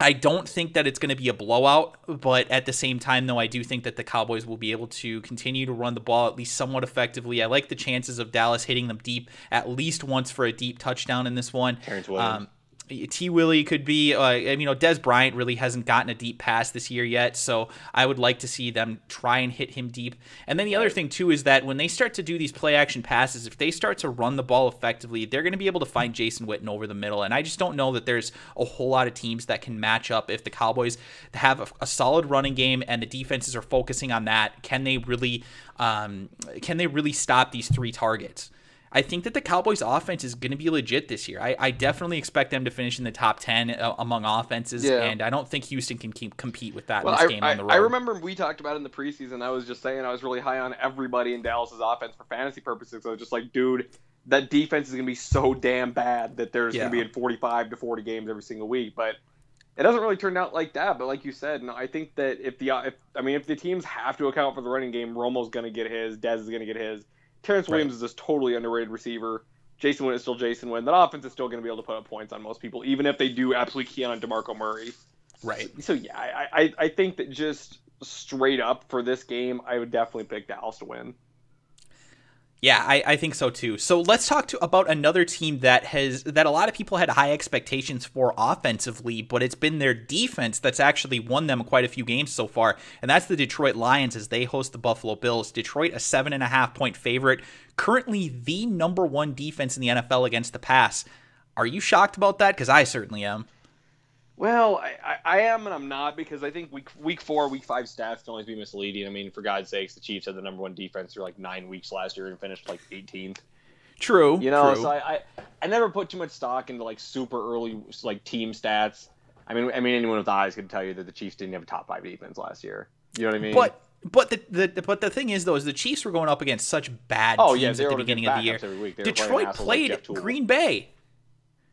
[SPEAKER 1] I don't think that it's going to be a blowout, but at the same time, though, I do think that the Cowboys will be able to continue to run the ball at least somewhat effectively. I like the chances of Dallas hitting them deep at least once for a deep touchdown in this one.
[SPEAKER 2] Terrance Williams.
[SPEAKER 1] Um, T. Willie could be, uh, you know, Dez Bryant really hasn't gotten a deep pass this year yet, so I would like to see them try and hit him deep. And then the other thing too is that when they start to do these play action passes, if they start to run the ball effectively, they're going to be able to find Jason Witten over the middle. And I just don't know that there's a whole lot of teams that can match up if the Cowboys have a, a solid running game and the defenses are focusing on that. Can they really, um, can they really stop these three targets? I think that the Cowboys' offense is going to be legit this year. I, I definitely expect them to finish in the top ten uh, among offenses,
[SPEAKER 2] Yeah.
[SPEAKER 1] and I don't think Houston can keep, compete with that
[SPEAKER 2] Well,
[SPEAKER 1] in this
[SPEAKER 2] I,
[SPEAKER 1] game
[SPEAKER 2] I,
[SPEAKER 1] on the road.
[SPEAKER 2] I remember we talked about it in the preseason. I was just saying I was really high on everybody in Dallas's offense for fantasy purposes. I was just like, dude, that defense is going to be so damn bad that they're going to be in 45 to 40 games every single week. But it doesn't really turn out like that. But like you said, no, I think that if the if, I mean if the teams have to account for the running game, Romo's going to get his, Dez is going to get his. Terrance
[SPEAKER 1] Right.
[SPEAKER 2] Williams is this totally underrated receiver. Jason Witten is still Jason Witten. That offense is still going to be able to put up points on most people, even if they do absolutely key on Demarco Murray.
[SPEAKER 1] right.
[SPEAKER 2] So yeah, I, I I think that just straight up for this game, I would definitely pick Dallas to win.
[SPEAKER 1] Yeah, I, I think so too. So let's talk to about another team that has that a lot of people had high expectations for offensively, but it's been their defense that's actually won them quite a few games so far, and that's the Detroit Lions as they host the Buffalo Bills. Detroit a seven and a half point favorite, currently the number one defense in the NFL against the pass. Are you shocked about that? Because I certainly am.
[SPEAKER 2] Well, I, I, am and I'm not because I think week week four, week five stats can always be misleading. I mean, for God's sakes, the Chiefs had the number one defense for like nine weeks last year and finished like 18th.
[SPEAKER 1] True.
[SPEAKER 2] You know,
[SPEAKER 1] true.
[SPEAKER 2] so I, I I never put too much stock into like super early like team stats. I mean, I mean anyone with eyes could tell you that the Chiefs didn't have a top five defense last year. You know what I mean?
[SPEAKER 1] But but the, the but the thing is though is the Chiefs were going up against such bad
[SPEAKER 2] oh
[SPEAKER 1] teams
[SPEAKER 2] yeah,
[SPEAKER 1] at the beginning of the year.
[SPEAKER 2] Every week. They were playing
[SPEAKER 1] Detroit
[SPEAKER 2] like
[SPEAKER 1] played
[SPEAKER 2] Toole.
[SPEAKER 1] Green Bay.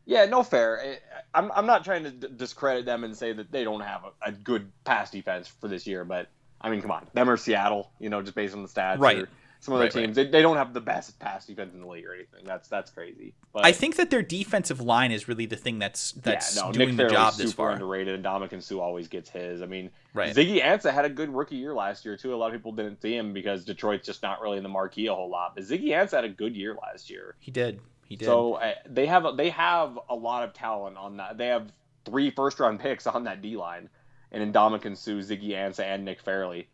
[SPEAKER 2] Yeah, no fair. I- I'm, I'm not trying to d- discredit them and say that they don't have a, a good pass defense for this year, but I mean, come on, them or Seattle, you know, just based on the stats.
[SPEAKER 1] Right.
[SPEAKER 2] Or some other
[SPEAKER 1] Right, right.
[SPEAKER 2] teams, they, they don't have the best pass defense in the league or anything. That's that's crazy. But
[SPEAKER 1] I think that their defensive line is really the thing that's that's
[SPEAKER 2] yeah, no,
[SPEAKER 1] doing
[SPEAKER 2] Nick
[SPEAKER 1] the job
[SPEAKER 2] super
[SPEAKER 1] this far.
[SPEAKER 2] underrated, and Ndamukong Suh always gets his. I mean,
[SPEAKER 1] Right.
[SPEAKER 2] Ziggy Ansah had a good rookie year last year too. A lot of people didn't see him because Detroit's just not really in the marquee a whole lot. But Ziggy Ansah had a good year last year.
[SPEAKER 1] He did. He did.
[SPEAKER 2] So uh, they have they have a lot of talent on that. They have three first round picks on that D line, and Ndamukong Suh, Ziggy Ansah, and Nick Fairley.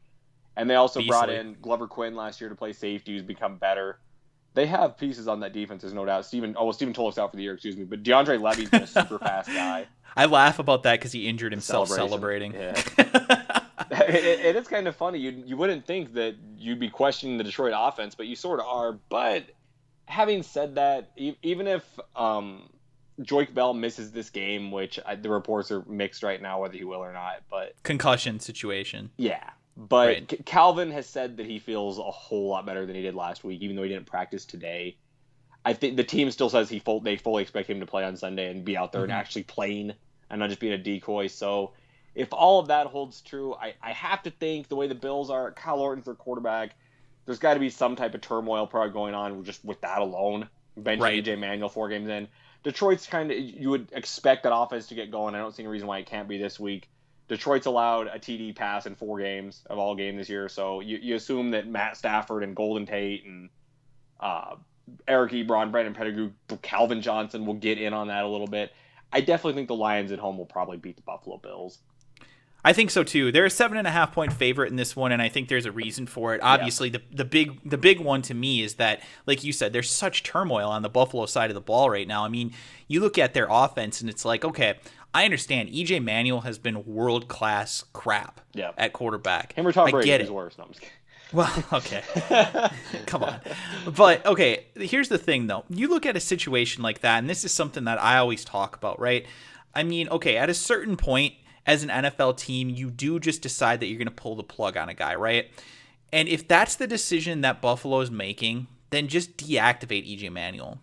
[SPEAKER 2] And they also Beasley. brought in Glover Quinn last year to play safety, who's become better. They have pieces on that defense, there's no doubt. Stephen, oh, well, Stephen Tulloch out for the year, excuse me, but DeAndre Levy's been a <laughs> super fast guy.
[SPEAKER 1] I laugh about that because he injured himself celebrating. Yeah. <laughs>
[SPEAKER 2] it, it is kind of funny. You you wouldn't think that you'd be questioning the Detroit offense, but you sort of are. But having said that, even if um, Bell misses this game, which I, the reports are mixed right now whether he will or not, but
[SPEAKER 1] concussion situation.
[SPEAKER 2] Yeah, but right. Calvin has said that he feels a whole lot better than he did last week, even though he didn't practice today. I think the team still says he full, they fully expect him to play on Sunday and be out there mm-hmm. and actually playing and not just being a decoy. So if all of that holds true, I, I have to think the way the Bills are, Kyle Orton's their quarterback. There's got to be some type of turmoil probably going on just with that alone. Bench right. EJ Manuel four games in. Detroit's kind of you would expect that offense to get going. I don't see any reason why it can't be this week. Detroit's allowed a TD pass in four games of all game this year, so you, you assume that Matt Stafford and Golden Tate and uh, Eric Ebron, Brandon Pettigrew, Calvin Johnson will get in on that a little bit. I definitely think the Lions at home will probably beat the Buffalo Bills.
[SPEAKER 1] I think so too. They're a seven and a half point favorite in this one, and I think there's a reason for it. Obviously, yeah. the the big the big one to me is that, like you said, there's such turmoil on the Buffalo side of the ball right now. I mean, you look at their offense, and it's like, okay, I understand EJ Manuel has been world class crap
[SPEAKER 2] yeah.
[SPEAKER 1] at quarterback.
[SPEAKER 2] Him or Tom Brady is worse. No, I'm just kidding.
[SPEAKER 1] Well, <laughs> okay. <laughs> Come on. But okay, here's the thing though. You look at a situation like that, and this is something that I always talk about, right? I mean, okay, at a certain point, as an NFL team, you do just decide that you're going to pull the plug on a guy, right? And if that's the decision that Buffalo is making, then just deactivate EJ Manuel.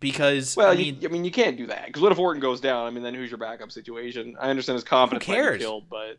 [SPEAKER 1] Because
[SPEAKER 2] well,
[SPEAKER 1] I mean,
[SPEAKER 2] you, I mean, you can't do that because what if Orton goes down? I mean, then who's your backup situation? I understand his confidence who cares? killed, but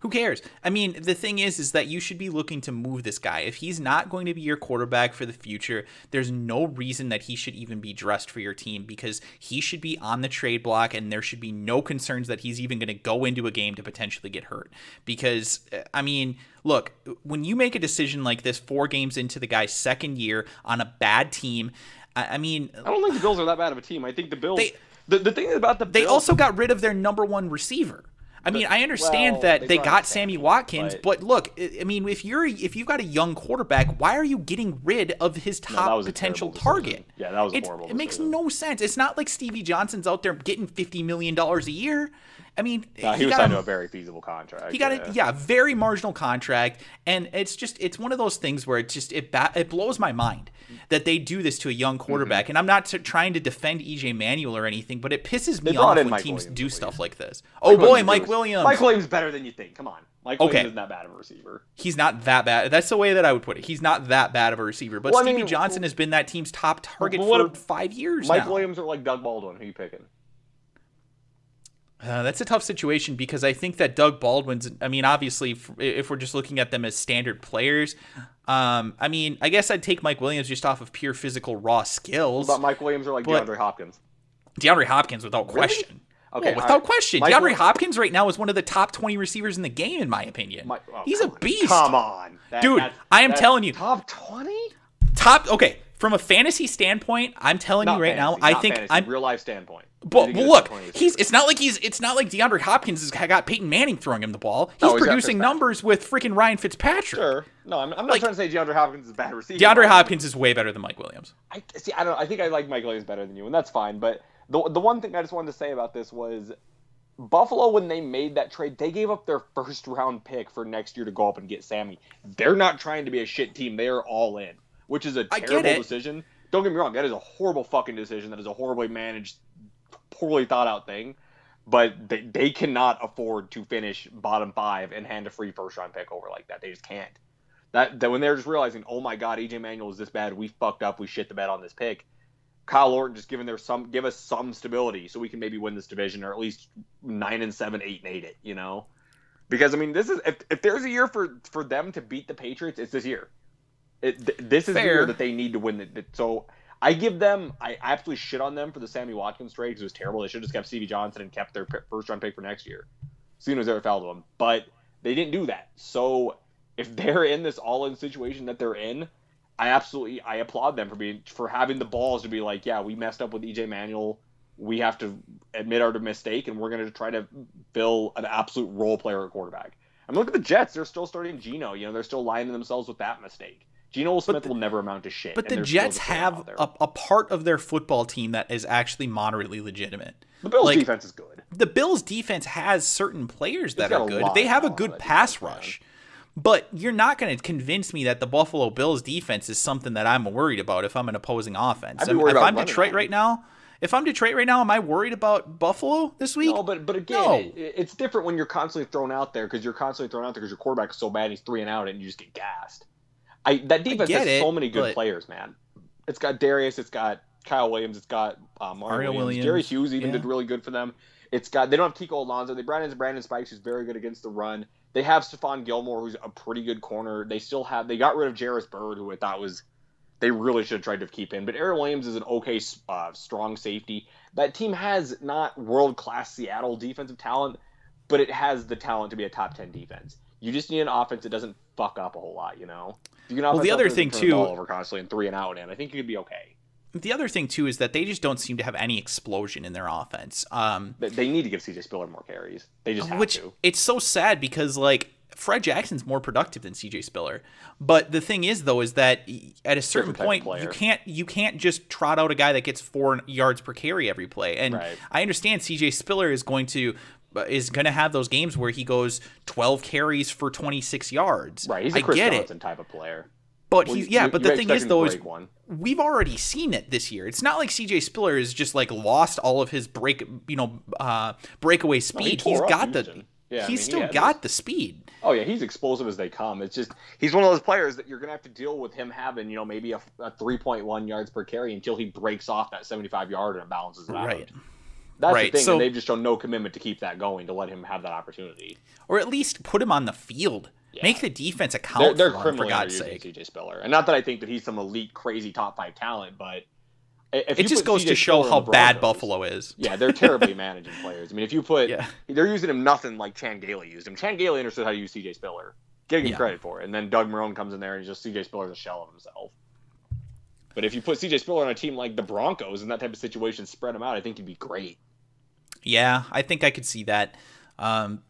[SPEAKER 1] who cares? I mean, the thing is, is that you should be looking to move this guy. If he's not going to be your quarterback for the future, there's no reason that he should even be dressed for your team because he should be on the trade block, and there should be no concerns that he's even going to go into a game to potentially get hurt. Because uh, I mean, look, when you make a decision like this, four games into the guy's second year on a bad team, I, I mean,
[SPEAKER 2] I don't think the Bills are that bad of a team. I think the Bills. They, the, the thing about the
[SPEAKER 1] Bills, they also got rid of their number one receiver. I mean, I understand well, that they, they got Sammy Watkins, but... but... look, I mean, if you're if you've got a young quarterback, why are you getting rid of his top no, potential target?
[SPEAKER 2] Yeah, that was
[SPEAKER 1] it,
[SPEAKER 2] horrible.
[SPEAKER 1] It makes no sense. It's not like Stevie Johnson's out there getting fifty million dollars a year. I mean,
[SPEAKER 2] no, he, he was signed to a very feasible contract.
[SPEAKER 1] He got yeah. a yeah, very marginal contract, and it's just it's one of those things where it just it ba- it blows my mind that they do this to a young quarterback. Mm-hmm. And I'm not t- trying to defend EJ Manuel or anything, but it pisses me off when Mike teams Williams, do stuff like this. Oh boy, Mike Williams.
[SPEAKER 2] Mike Williams is better than you think. Come on. Mike okay. Williams isn't that bad of a receiver.
[SPEAKER 1] He's not that bad. That's the way that I would put it. He's not that bad of a receiver. But well, Stevie I mean, Johnson has been that team's top target for five years
[SPEAKER 2] Mike
[SPEAKER 1] now.
[SPEAKER 2] Williams or like Doug Baldwin. Who are you picking?
[SPEAKER 1] Uh, that's a tough situation because I think that Doug Baldwin's. I mean, obviously, if, if we're just looking at them as standard players, um, I mean, I guess I'd take Mike Williams just off of pure physical raw skills.
[SPEAKER 2] But Mike Williams or like DeAndre Hopkins?
[SPEAKER 1] DeAndre Hopkins, without really? question. Okay, without right. question. Mike DeAndre Hopkins right now is one of the top 20 receivers in the game, in my opinion. oh, He's a beast.
[SPEAKER 2] Come on.
[SPEAKER 1] That, Dude, I am telling you.
[SPEAKER 2] Top 20?
[SPEAKER 1] Top, okay. From a fantasy standpoint, I'm telling not you right
[SPEAKER 2] fantasy,
[SPEAKER 1] now, I think
[SPEAKER 2] fantasy,
[SPEAKER 1] I'm
[SPEAKER 2] real life standpoint.
[SPEAKER 1] But well, look, he's it's not like he's it's not like DeAndre Hopkins has got Peyton Manning throwing him the ball. He's, no, producing numbers with freaking Ryan Fitzpatrick.
[SPEAKER 2] Sure. No, I'm, I'm not like, trying to say DeAndre Hopkins is a bad receiver.
[SPEAKER 1] DeAndre Hopkins is way better than Mike Williams.
[SPEAKER 2] I see. I don't. I think I like Mike Williams better than you, and that's fine. But the the one thing I just wanted to say about this was Buffalo, when they made that trade, they gave up their first round pick for next year to go up and get Sammy. They're not trying to be a shit team. They are all in, which is a terrible decision. Don't get me wrong, that is a horrible fucking decision. That is a horribly managed, poorly thought out thing. But they, they cannot afford to finish bottom five and hand a free first round pick over like that. They just can't. That, that when they're just realizing, oh my god, EJ Manuel is this bad, we fucked up, we shit the bed on this pick. Kyle Orton just giving their some give us some stability so we can maybe win this division or at least nine and seven, eight and eight it, you know? Because I mean, this is if, if there's a year for for them to beat the Patriots, it's this year. It, th- this is Fair. the year that they need to win. it. so I give them. I absolutely shit on them for the Sammy Watkins trade because it was terrible. They should have just kept Stevie Johnson and kept their first round pick for next year. Soon as they fell to them, but they didn't do that. So if <laughs> they're in this all in situation that they're in, I absolutely I applaud them for being for having the balls to be like, yeah, we messed up with EJ Manuel. We have to admit our mistake, and we're going to try to fill an absolute role player at quarterback. I mean, look at the Jets; they're still starting Geno. You know, they're still lining themselves with that mistake. Geno Smith the, will never amount to shit.
[SPEAKER 1] But the Jets have a, a, part of their football team that is actually moderately legitimate.
[SPEAKER 2] The Bills' like, defense is good.
[SPEAKER 1] The Bills' defense has certain players that are good. They have a good pass rush. Man. But you're not going to convince me that the Buffalo Bills defense is something that I'm worried about if I'm an opposing offense. if I'm Detroit right now, if I'm Detroit right now, am I worried about Buffalo this week?
[SPEAKER 2] No, but but again, no. it, it's different when you're constantly thrown out there because you're constantly thrown out there because your quarterback is so bad he's three and out and you just get gassed. I that defense has it, so many good but... players, man. It's got Dareus, it's got Kyle Williams, it's got uh, Mario Williams. Williams. Jerry Hughes even yeah. did really good for them. It's got they don't have Kiko Alonso. They brought in Brandon Spikes, who's very good against the run. They have Stephon Gilmore, who's a pretty good corner. They still have they got rid of Jairus Byrd, who I thought was they really should have tried to keep in. But Aaron Williams is an okay, uh, strong safety. That team has not world class Seattle defensive talent, but it has the talent to be a top ten defense. You just need an offense that doesn't fuck up a whole lot, you know.
[SPEAKER 1] You can well, the other thing too,
[SPEAKER 2] over constantly and three and out, and I think you could be okay.
[SPEAKER 1] The other thing too is that they just don't seem to have any explosion in their offense. Um,
[SPEAKER 2] they need to give CJ Spiller more carries. They just have
[SPEAKER 1] which,
[SPEAKER 2] to.
[SPEAKER 1] It's so sad because like Fred Jackson's more productive than CJ Spiller. But the thing is though is that at a certain point you can't you can't just trot out a guy that gets 4 yards per carry every play. And right. I understand CJ Spiller is going to is going to have those games where he goes 12 carries for 26 yards.
[SPEAKER 2] Right, he's a Chris get Johnson it. type of player.
[SPEAKER 1] But well, he's yeah, but the thing is though is one. we've already seen it this year. It's not like CJ Spiller has just like lost all of his break, you know, uh, breakaway speed. No, he has got Houston. the yeah, he's I mean, still he got this. the speed.
[SPEAKER 2] Oh yeah, he's explosive as they come. It's just he's one of those players that you're gonna have to deal with him having you know maybe a, a 3.1 yards per carry until he breaks off that 75 yard and balances it out. Right. That's right. the thing, so, and they've just shown no commitment to keep that going to let him have that opportunity,
[SPEAKER 1] or at least put him on the field. Yeah. Make the defense account they're, they're for, him, for God's sake.
[SPEAKER 2] CJ Spiller, and not that I think that he's some elite, crazy top five talent, but
[SPEAKER 1] if it just goes CJ to show how bad Buffalo is.
[SPEAKER 2] Yeah, they're terribly <laughs> managing players. I mean, if you put, yeah. they're using him nothing like Chan Gailey used him. Chan Gailey understood how to use CJ Spiller. Give him yeah. credit for it. And then Doug Marrone comes in there and just CJ Spiller's a shell of himself. But if you put CJ Spiller on a team like the Broncos in that type of situation, spread him out, I think he'd be great.
[SPEAKER 1] Yeah, I think I could see that. Um,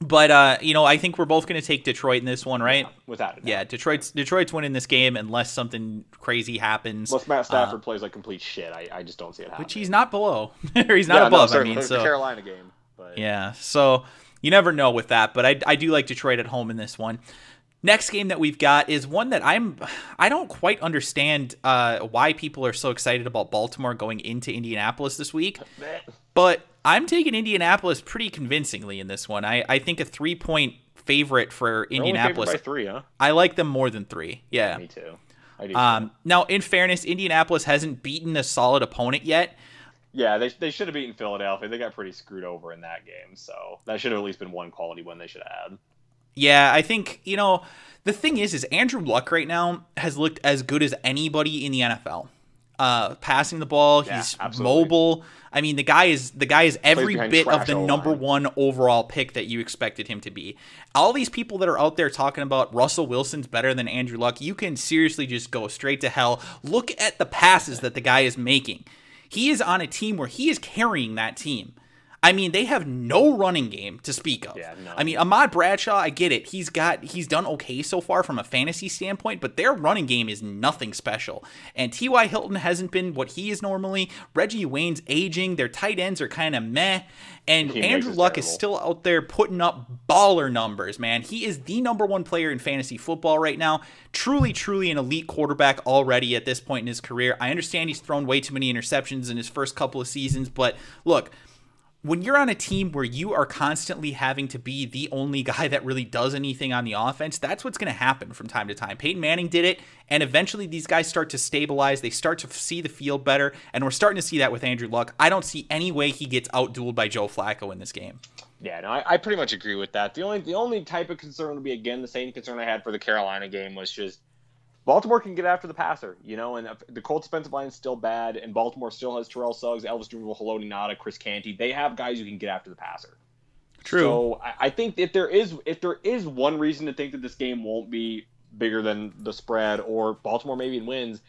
[SPEAKER 1] but uh, you know, I think we're both going to take Detroit in this one, right? Yeah,
[SPEAKER 2] without it.
[SPEAKER 1] Yeah, Detroit's Detroit's winning this game unless something crazy happens.
[SPEAKER 2] Unless Matt Stafford uh, plays like complete shit, I, I just don't see it happening.
[SPEAKER 1] Which he's not below, <laughs> or he's not yeah, above. No, I mean, so
[SPEAKER 2] Carolina game. But.
[SPEAKER 1] Yeah, so you never know with that, but I I do like Detroit at home in this one. Next game that we've got is one that I'm I don't quite understand uh, why people are so excited about Baltimore going into Indianapolis this week, but I'm taking Indianapolis pretty convincingly in this one. I, I think a three point favorite for Indianapolis.
[SPEAKER 2] by three, huh?
[SPEAKER 1] I like them more than three. Yeah.
[SPEAKER 2] Me too. I
[SPEAKER 1] do. Um, now, in fairness, Indianapolis hasn't beaten a solid opponent yet.
[SPEAKER 2] Yeah, they, they should have beaten Philadelphia. They got pretty screwed over in that game, so that should have at least been one quality win they should have had.
[SPEAKER 1] Yeah, I think you know the thing is, is Andrew Luck right now has looked as good as anybody in the NFL uh, passing the ball. Yeah, he's absolutely. mobile. I mean, the guy is the guy is every bit of the number one overall pick that you expected him to be. All these people that are out there talking about Russell Wilson's better than Andrew Luck, you can seriously just go straight to hell. Look at the passes that the guy is making. He is on a team where he is carrying that team. I mean, they have no running game to speak of.
[SPEAKER 2] Yeah, no.
[SPEAKER 1] I mean, Ahmad Bradshaw, I get it. He's got he's done okay so far from a fantasy standpoint, but their running game is nothing special. And T.Y. Hilton hasn't been what he is normally. Reggie Wayne's aging. Their tight ends are kind of meh. And he Andrew Luck terrible. is still out there putting up baller numbers, man. He is the number one player in fantasy football right now. Truly, truly an elite quarterback already at this point in his career. I understand he's thrown way too many interceptions in his first couple of seasons, but look, when you're on a team where you are constantly having to be the only guy that really does anything on the offense, that's what's going to happen from time to time. Peyton Manning did it, and eventually these guys start to stabilize. They start to see the field better, and we're starting to see that with Andrew Luck. I don't see any way he gets outdueled by Joe Flacco in this game.
[SPEAKER 2] Yeah, no, I, I pretty much agree with that. The only the only type of concern would be again the same concern I had for the Carolina game was just Baltimore can get after the passer, you know, and the Colts defensive line is still bad, and Baltimore still has Terrell Suggs, Elvis Dumervil, Haloti Ngata, Chris Canty. They have guys who can get after the passer.
[SPEAKER 1] True.
[SPEAKER 2] So I, I think if there is if there is one reason to think that this game won't be bigger than the spread, or Baltimore maybe wins,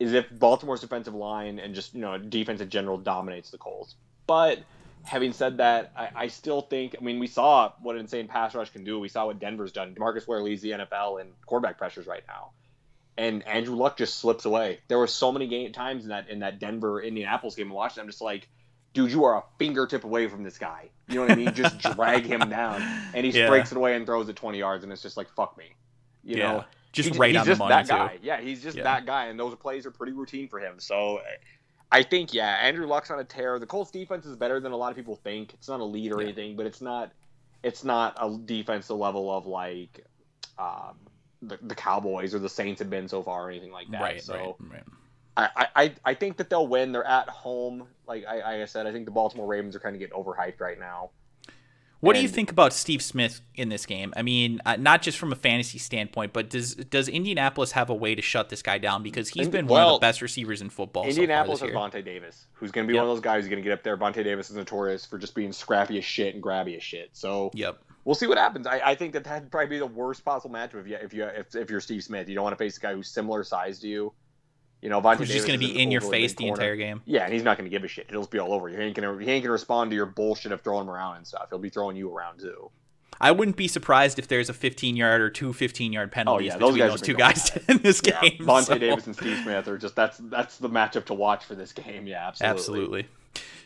[SPEAKER 2] is if Baltimore's defensive line and just you know defense in general dominates the Colts. But having said that, I, I, still think. I mean, we saw what an insane pass rush can do. We saw what Denver's done. Demarcus Ware leads the NFL in quarterback pressures right now, and Andrew Luck just slips away. There were so many game times in that in that Denver Indianapolis game. I watched. I'm just like, dude, you are a fingertip away from this guy. You know what I mean? just <laughs> drag him down, and he yeah. breaks it away and throws it 20 yards, and it's just like fuck me. You yeah. know,
[SPEAKER 1] just right
[SPEAKER 2] he's
[SPEAKER 1] on
[SPEAKER 2] just
[SPEAKER 1] the money
[SPEAKER 2] that
[SPEAKER 1] too.
[SPEAKER 2] guy. Yeah, he's just yeah. that guy, and those plays are pretty routine for him. So. I think yeah, Andrew Luck's on a tear. The Colts defense is better than a lot of people think. It's not a lead or anything, but it's not it's not a defense the level of like um, the, the Cowboys or the Saints have been so far or anything like that.
[SPEAKER 1] Right,
[SPEAKER 2] so
[SPEAKER 1] right, right.
[SPEAKER 2] I, I, I think that they'll win. They're at home. Like I, like I said, I think the Baltimore Ravens are kind of getting overhyped right now.
[SPEAKER 1] What and, do you think about Steve Smith in this game? I mean, uh, not just from a fantasy standpoint, but does does Indianapolis have a way to shut this guy down because he's been well, one of the best receivers in football.
[SPEAKER 2] Indianapolis
[SPEAKER 1] so
[SPEAKER 2] has Vontae Davis, who's going to be yep. one of those guys who's going to get up there. Vontae Davis is notorious for just being scrappy as shit and grabby as shit. So
[SPEAKER 1] yep.
[SPEAKER 2] We'll see what happens. I, I think that that'd probably be the worst possible matchup if you if you if, if you're Steve Smith. You don't want to face a guy who's similar size to you you know, Vontae
[SPEAKER 1] Who's
[SPEAKER 2] just
[SPEAKER 1] going to be in your face the entire game.
[SPEAKER 2] Yeah, and he's not going to give a shit. He'll just be all over you. He ain't going to he ain't going to respond to your bullshit of throwing him around and stuff. He'll be throwing you around too.
[SPEAKER 1] I wouldn't be surprised if there's a 15 yard or two 15 yard penalties oh, yeah, between those, those two guys in this
[SPEAKER 2] yeah,
[SPEAKER 1] game.
[SPEAKER 2] Vontae so. Davis and Steve Smith are just that's that's the matchup to watch for this game. Yeah, absolutely.
[SPEAKER 1] Absolutely.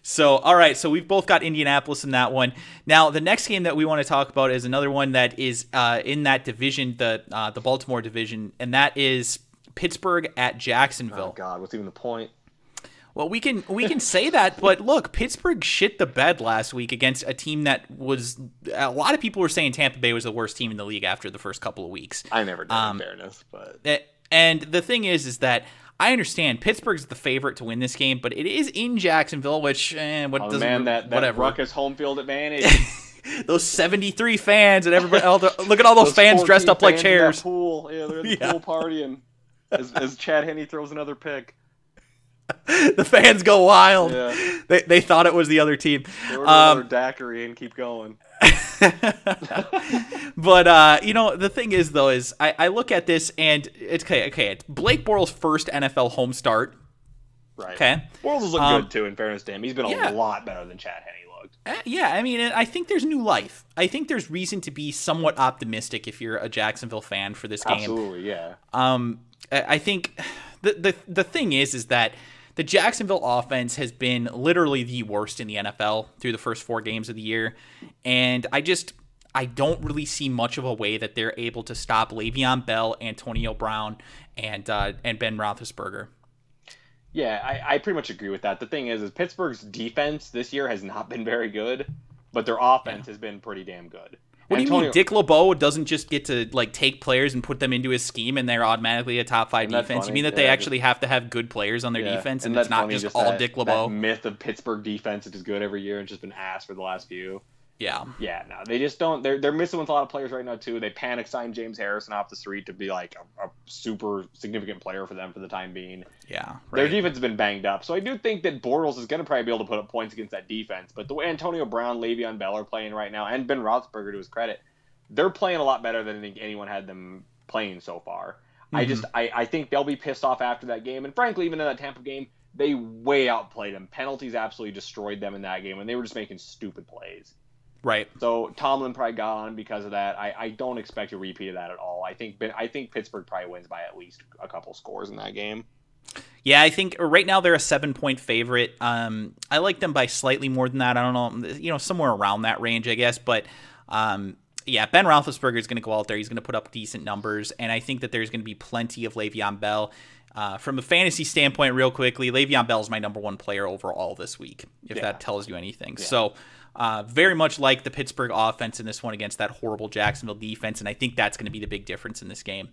[SPEAKER 1] So, all right, so we've both got Indianapolis in that one. Now, the next game that we want to talk about is another one that is uh, in that division, the uh, the Baltimore division, and that is Pittsburgh at Jacksonville.
[SPEAKER 2] Oh God, what's even the point?
[SPEAKER 1] Well, we can we can say that, but look, Pittsburgh shit the bed last week against a team that was a lot of people were saying Tampa Bay was the worst team in the league after the first couple of weeks.
[SPEAKER 2] I never did um, in fairness, but
[SPEAKER 1] and the thing is, is that I understand Pittsburgh's the favorite to win this game, but it is in Jacksonville, which eh, what oh, doesn't
[SPEAKER 2] man that, that
[SPEAKER 1] whatever
[SPEAKER 2] ruckus home field advantage. <laughs>
[SPEAKER 1] those 73 fans and everybody all the, look at all those, those fans dressed up like chairs.
[SPEAKER 2] pool. Yeah, they're in the <laughs> yeah. pool partying as, as Chad Henne throws another pick. <laughs>
[SPEAKER 1] the fans go wild. Yeah. They, they thought it was the other team.
[SPEAKER 2] They were um, daiquiri and keep going. <laughs>
[SPEAKER 1] but uh, you know the thing is though is I, I look at this and it's okay okay it's Blake Bortles' first NFL home start.
[SPEAKER 2] Right.
[SPEAKER 1] Okay.
[SPEAKER 2] Bortles has looked um, good too. In fairness to him, he's been a yeah. lot better than Chad Henne looked.
[SPEAKER 1] Uh, yeah, I mean, I think there's new life. I think there's reason to be somewhat optimistic if you're a Jacksonville fan for this game.
[SPEAKER 2] Absolutely, yeah.
[SPEAKER 1] Um, I think <sighs> the the the thing is is that the Jacksonville offense has been literally the worst in the NFL through the first four games of the year, and I just I don't really see much of a way that they're able to stop Le'Veon Bell, Antonio Brown, and uh, and Ben Roethlisberger.
[SPEAKER 2] Yeah, I, I pretty much agree with that. The thing is, is Pittsburgh's defense this year has not been very good, but their offense yeah. has been pretty damn good.
[SPEAKER 1] What do you mean Dick LeBeau doesn't just get to like take players and put them into his scheme and they're automatically a top five defense? You mean that yeah, they actually just, have to have good players on their yeah, defense and, and it's not just, just all
[SPEAKER 2] that,
[SPEAKER 1] Dick LeBeau?
[SPEAKER 2] myth of Pittsburgh defense is good every year and just been asked for the last few.
[SPEAKER 1] Yeah.
[SPEAKER 2] Yeah, no, they just don't. They're they're missing with a lot of players right now too. They panic signed James Harrison off the street to be like a, a super significant player for them for the time being.
[SPEAKER 1] Yeah, right.
[SPEAKER 2] their defense has been banged up, so I do think that Bortles is going to probably be able to put up points against that defense. But the way Antonio Brown, Le'Veon Bell are playing right now, and Ben Roethlisberger to his credit, they're playing a lot better than I think anyone had them playing so far. Mm-hmm. I just I, I think they'll be pissed off after that game, and frankly, even in that Tampa game, they way outplayed them. Penalties absolutely destroyed them in that game, and they were just making stupid plays.
[SPEAKER 1] Right.
[SPEAKER 2] So Tomlin probably got on because of that. I, I don't expect a repeat of that at all. I think I think Pittsburgh probably wins by at least a couple scores in that game.
[SPEAKER 1] Yeah, I think right now they're a seven point favorite. Um, I like them by slightly more than that. I don't know, you know, somewhere around that range, I guess. But um, yeah, Ben Roethlisberger is going to go out there. He's going to put up decent numbers, and I think that there's going to be plenty of Le'Veon Bell. Uh, from a fantasy standpoint, real quickly, Le'Veon Bell is my number one player overall this week, if yeah. that tells you anything. Yeah. So, uh, very much like the Pittsburgh offense in this one against that horrible Jacksonville defense, and I think that's going to be the big difference in this game.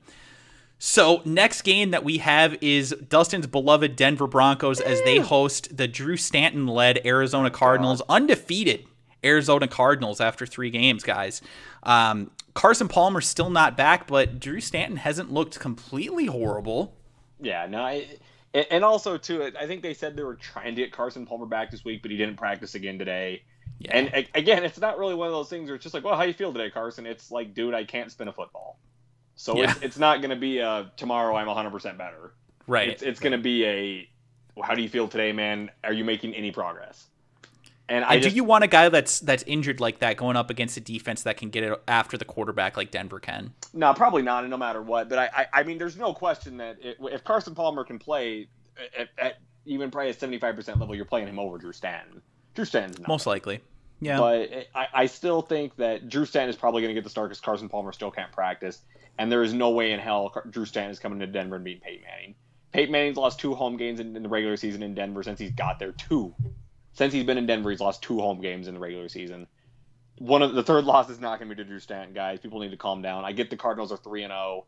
[SPEAKER 1] So, next game that we have is Dustin's beloved Denver Broncos as they host the Drew Stanton led Arizona Cardinals, undefeated Arizona Cardinals after three games, guys. Um, Carson Palmer's still not back, but Drew Stanton hasn't looked completely horrible.
[SPEAKER 2] Yeah, no, I, and also too, I think they said they were trying to get Carson Palmer back this week, but he didn't practice again today. Yeah. And again, it's not really one of those things where it's just like, well, how you feel today, Carson? It's like, dude, I can't spin a football. So yeah. it's, it's not going to be a tomorrow I'm 100% better.
[SPEAKER 1] Right.
[SPEAKER 2] It's, it's going to be a how do you feel today, man? Are you making any progress?
[SPEAKER 1] And, and just, do you want a guy that's that's injured like that going up against a defense that can get it after the quarterback like Denver can?
[SPEAKER 2] No, probably not. No matter what, but I I, I mean, there's no question that it, if Carson Palmer can play at, at even probably a 75 percent level, you're playing him over Drew Stanton. Drew Stanton's not.
[SPEAKER 1] most likely. Yeah,
[SPEAKER 2] but I, I still think that Drew Stanton is probably going to get the start because Carson Palmer still can't practice, and there is no way in hell Drew Stanton is coming to Denver and beating Peyton Manning. Peyton Manning's lost two home games in, in the regular season in Denver since he's got there. Two since he's been in Denver, he's lost two home games in the regular season. One of the third loss is not going to be to Drew Stanton, guys. People need to calm down. I get the Cardinals are three and zero, oh,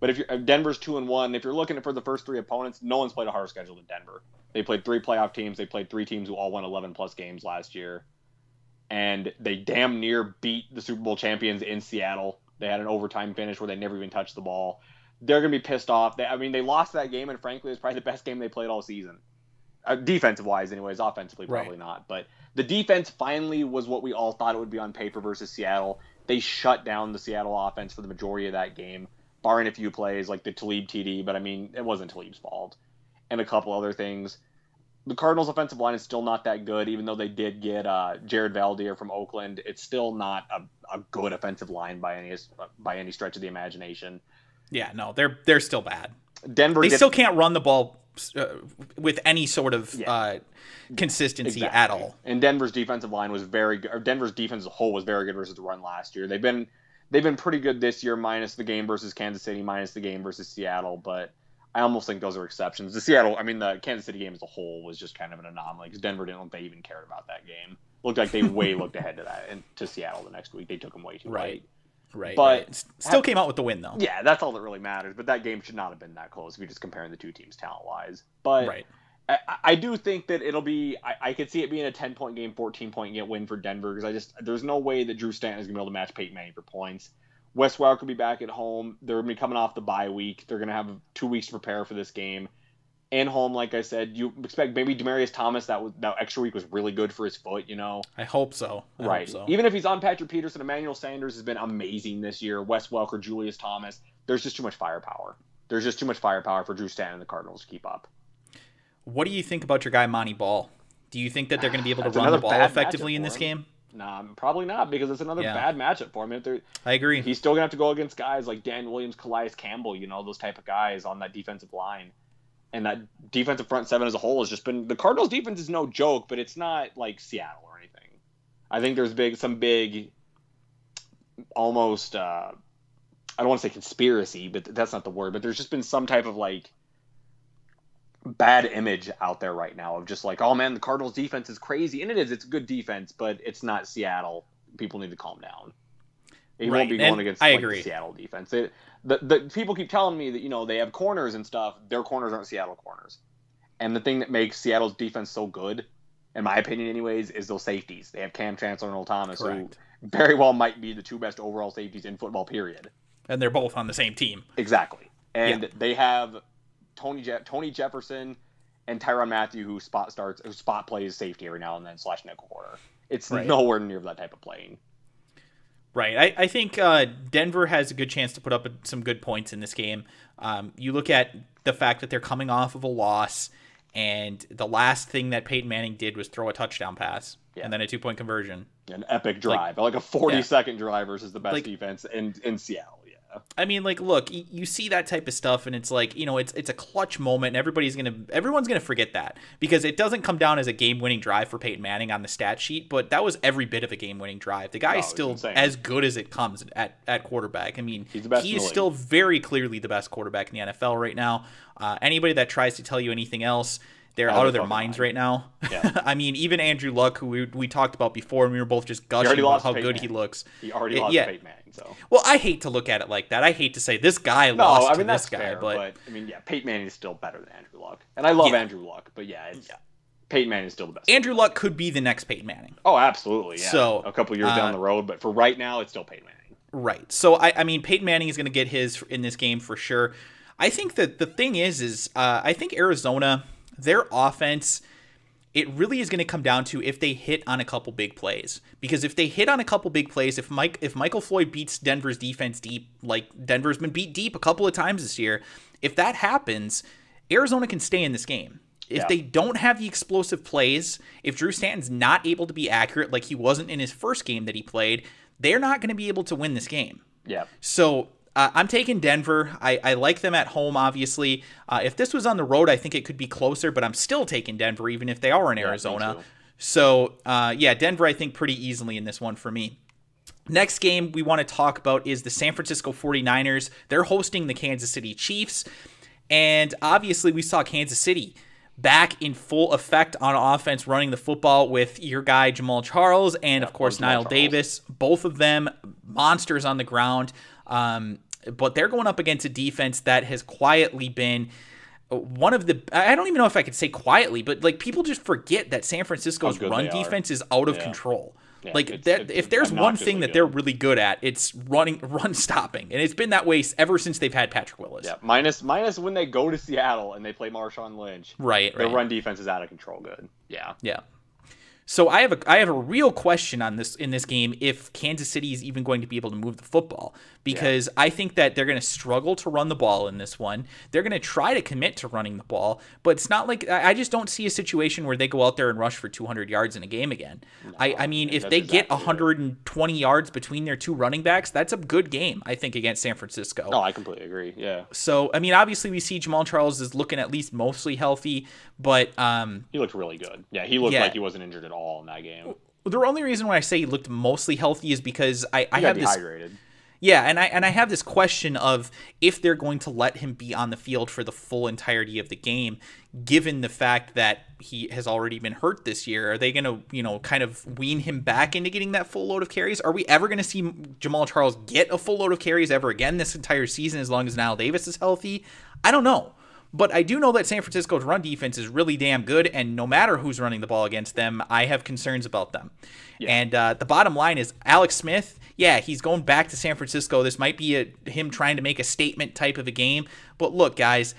[SPEAKER 2] but if you're Denver's two and one, if you're looking for the first three opponents, no one's played a harder schedule than Denver. They played three playoff teams. They played three teams who all won 11 plus games last year, and they damn near beat the Super Bowl champions in Seattle. They had an overtime finish where they never even touched the ball. They're gonna be pissed off. They, I mean, they lost that game, and frankly, it's probably the best game they played all season uh, defensive wise, anyways. Offensively, probably right. not. But the defense finally was what we all thought it would be on paper versus Seattle. They shut down the Seattle offense for the majority of that game, barring a few plays like the Talib TD. But I mean, it wasn't Talib's fault, and a couple other things. The Cardinals' offensive line is still not that good, even though they did get uh, Jared Veldheer from Oakland. It's still not a, a good offensive line by any by any stretch of the imagination.
[SPEAKER 1] Yeah, no, they're they're still bad.
[SPEAKER 2] Denver.
[SPEAKER 1] They gets, still can't run the ball uh, with any sort of yeah. uh, consistency exactly. at all.
[SPEAKER 2] And Denver's defensive line was very good. Denver's defense as a whole was very good versus the run last year. They've been they've been pretty good this year, minus the game versus Kansas City, minus the game versus Seattle. But I almost think those are exceptions. The Seattle, I mean, the Kansas City game as a whole was just kind of an anomaly because Denver didn't look they even cared about that game. Looked like they <laughs> way looked ahead to that and to Seattle the next week. They took them way too
[SPEAKER 1] right.
[SPEAKER 2] late.
[SPEAKER 1] Right.
[SPEAKER 2] But
[SPEAKER 1] right. still came out with the win though.
[SPEAKER 2] Yeah, that's all that really matters. But that game should not have been that close if you're just comparing the two teams talent wise. But
[SPEAKER 1] right.
[SPEAKER 2] I, I, do think that it'll be. I, I, could see it being a ten point game, fourteen point game win for Denver because I just there's no way that Drew Stanton is gonna be able to match Peyton Manning for points. Wes Welker will be back at home. They're gonna be coming off the bye week. They're gonna have two weeks to prepare for this game. And home, like I said, you expect maybe Demaryius Thomas that was that extra week was really good for his foot. You know,
[SPEAKER 1] I hope so. I
[SPEAKER 2] right.
[SPEAKER 1] Hope
[SPEAKER 2] so. Even if he's on Patrick Peterson, Emmanuel Sanders has been amazing this year. Wes Welker, Julius Thomas. There's just too much firepower. There's just too much firepower for Drew Stanton and the Cardinals to keep up.
[SPEAKER 1] What do you think about your guy Montee Ball? Do you think that they're going to be able to run the ball effectively in this game?
[SPEAKER 2] Nah, probably not because it's another yeah. bad matchup for him.
[SPEAKER 1] I agree.
[SPEAKER 2] He's still gonna have to go against guys like Dan Williams, Calais Campbell, you know, those type of guys on that defensive line and that defensive front seven as a whole has just been the Cardinals defense is no joke, but it's not like Seattle or anything. I think there's big some big almost uh I don't want to say conspiracy, but that's not the word, but there's just been some type of like bad image out there right now of just like, oh man, the Cardinals defense is crazy. And it is, it's a good defense, but it's not Seattle. People need to calm down. He right. won't be going and against I like, agree. Seattle defense. It, the, the people keep telling me that you know they have corners and stuff. Their corners aren't Seattle corners. And the thing that makes Seattle's defense so good, in my opinion, anyways, is those safeties. They have Kam Chancellor and Earl Thomas, Correct. who very well might be the two best overall safeties in football. Period.
[SPEAKER 1] And they're both on the same team.
[SPEAKER 2] Exactly. And yeah. they have Tony Je- Tony Jefferson and Tyrann Mathieu who spot starts, who spot plays safety every now and then slash nickel corner. It's right. nowhere near that type of playing.
[SPEAKER 1] Right. I, I think uh, Denver has a good chance to put up some good points in this game. Um, you look at the fact that they're coming off of a loss, and the last thing that Peyton Manning did was throw a touchdown pass yeah. and then a two point conversion.
[SPEAKER 2] An epic drive, like, like a 40 yeah. second drive versus the best like, defense in, in Seattle.
[SPEAKER 1] I mean, like, look, you see that type of stuff, and it's like, you know, it's it's a clutch moment, and everybody's gonna, everyone's gonna forget that because it doesn't come down as a game-winning drive for Peyton Manning on the stat sheet, but that was every bit of a game-winning drive. The guy no, is still as good as it comes at at quarterback. I mean, he is still very clearly the best quarterback in the NFL right now. Uh, anybody that tries to tell you anything else they're out, of their minds mind. right now. Yeah. <laughs> I mean, even Andrew Luck, who we, we talked about before, and we were both just gushing about how good Manning. he looks.
[SPEAKER 2] He already it, lost yeah. Peyton Manning, so.
[SPEAKER 1] Well, I hate to look at it like that. I hate to say this guy no, lost I mean, to this guy,
[SPEAKER 2] fair,
[SPEAKER 1] but...
[SPEAKER 2] but... I mean, yeah, Peyton Manning is still better than Andrew Luck, and I love yeah. Andrew Luck, but yeah, it's, yeah. Peyton Manning is still the best.
[SPEAKER 1] Andrew Luck could be the next Peyton Manning.
[SPEAKER 2] Oh, absolutely. Yeah. So a couple years uh, down the road, but for right now, it's still Peyton Manning.
[SPEAKER 1] Right. So I, I mean, Peyton Manning is going to get his in this game for sure. I think that the thing is, is uh, I think Arizona, their offense it really is going to come down to if they hit on a couple big plays. Because if they hit on a couple big plays, if Mike if Michael Floyd beats Denver's defense deep, like Denver's been beat deep a couple of times this year, if that happens, Arizona can stay in this game. If yeah. they don't have the explosive plays, if Drew Stanton's not able to be accurate like he wasn't in his first game that he played, they're not going to be able to win this game.
[SPEAKER 2] Yeah.
[SPEAKER 1] So uh, I'm taking Denver. I, I, like them at home, obviously. Uh, if this was on the road, I think it could be closer, but I'm still taking Denver, even if they are in yeah, Arizona. So, uh, yeah, Denver, I think, pretty easily in this one for me. Next game we want to talk about is the San Francisco 49ers. They're hosting the Kansas City Chiefs. And obviously, we saw Kansas City back in full effect on offense, running the football with your guy Jamaal Charles and, of course, Knile Charles. Davis. Both of them monsters on the ground. Um, but they're going up against a defense that has quietly been one of the I don't even know if I could say quietly, but like people just forget that San Francisco's run defense is out of yeah. control. Yeah, like it's, that, it's, if there's one thing that good. they're really good at, it's running, <laughs> run stopping, and it's been that way ever since they've had Patrick Willis.
[SPEAKER 2] Yeah, minus minus when they go to Seattle and they play Marshawn Lynch.
[SPEAKER 1] Right,
[SPEAKER 2] their
[SPEAKER 1] right.
[SPEAKER 2] run defense is out of control. Good. Yeah.
[SPEAKER 1] Yeah. So I have a I have a real question on this in this game if Kansas City is even going to be able to move the football because yeah. I think that they're going to struggle to run the ball in this one. They're going to try to commit to running the ball, but it's not like I just don't see a situation where they go out there and rush for 200 yards in a game again. No, I I mean if they exactly get 120 it. yards between their two running backs, that's a good game I think against San Francisco.
[SPEAKER 2] Oh, I completely agree. Yeah.
[SPEAKER 1] So I mean obviously we see Jamaal Charles is looking at least mostly healthy, but um
[SPEAKER 2] he looked really good. Yeah, he looked yeah. like he wasn't injured at all in that game.
[SPEAKER 1] The only reason why I say he looked mostly healthy is because I, I have
[SPEAKER 2] dehydrated.
[SPEAKER 1] this. Yeah, and I and I have this question of if they're going to let him be on the field for the full entirety of the game, given the fact that he has already been hurt this year. Are they going to, you know, kind of wean him back into getting that full load of carries? Are we ever going to see Jamaal Charles get a full load of carries ever again this entire season as long as Knile Davis is healthy? I don't know. But I do know that San Francisco's run defense is really damn good, and no matter who's running the ball against them, I have concerns about them. Yeah. And uh, the bottom line is Alex Smith, yeah, he's going back to San Francisco. This might be a, him trying to make a statement type of a game. But look, guys,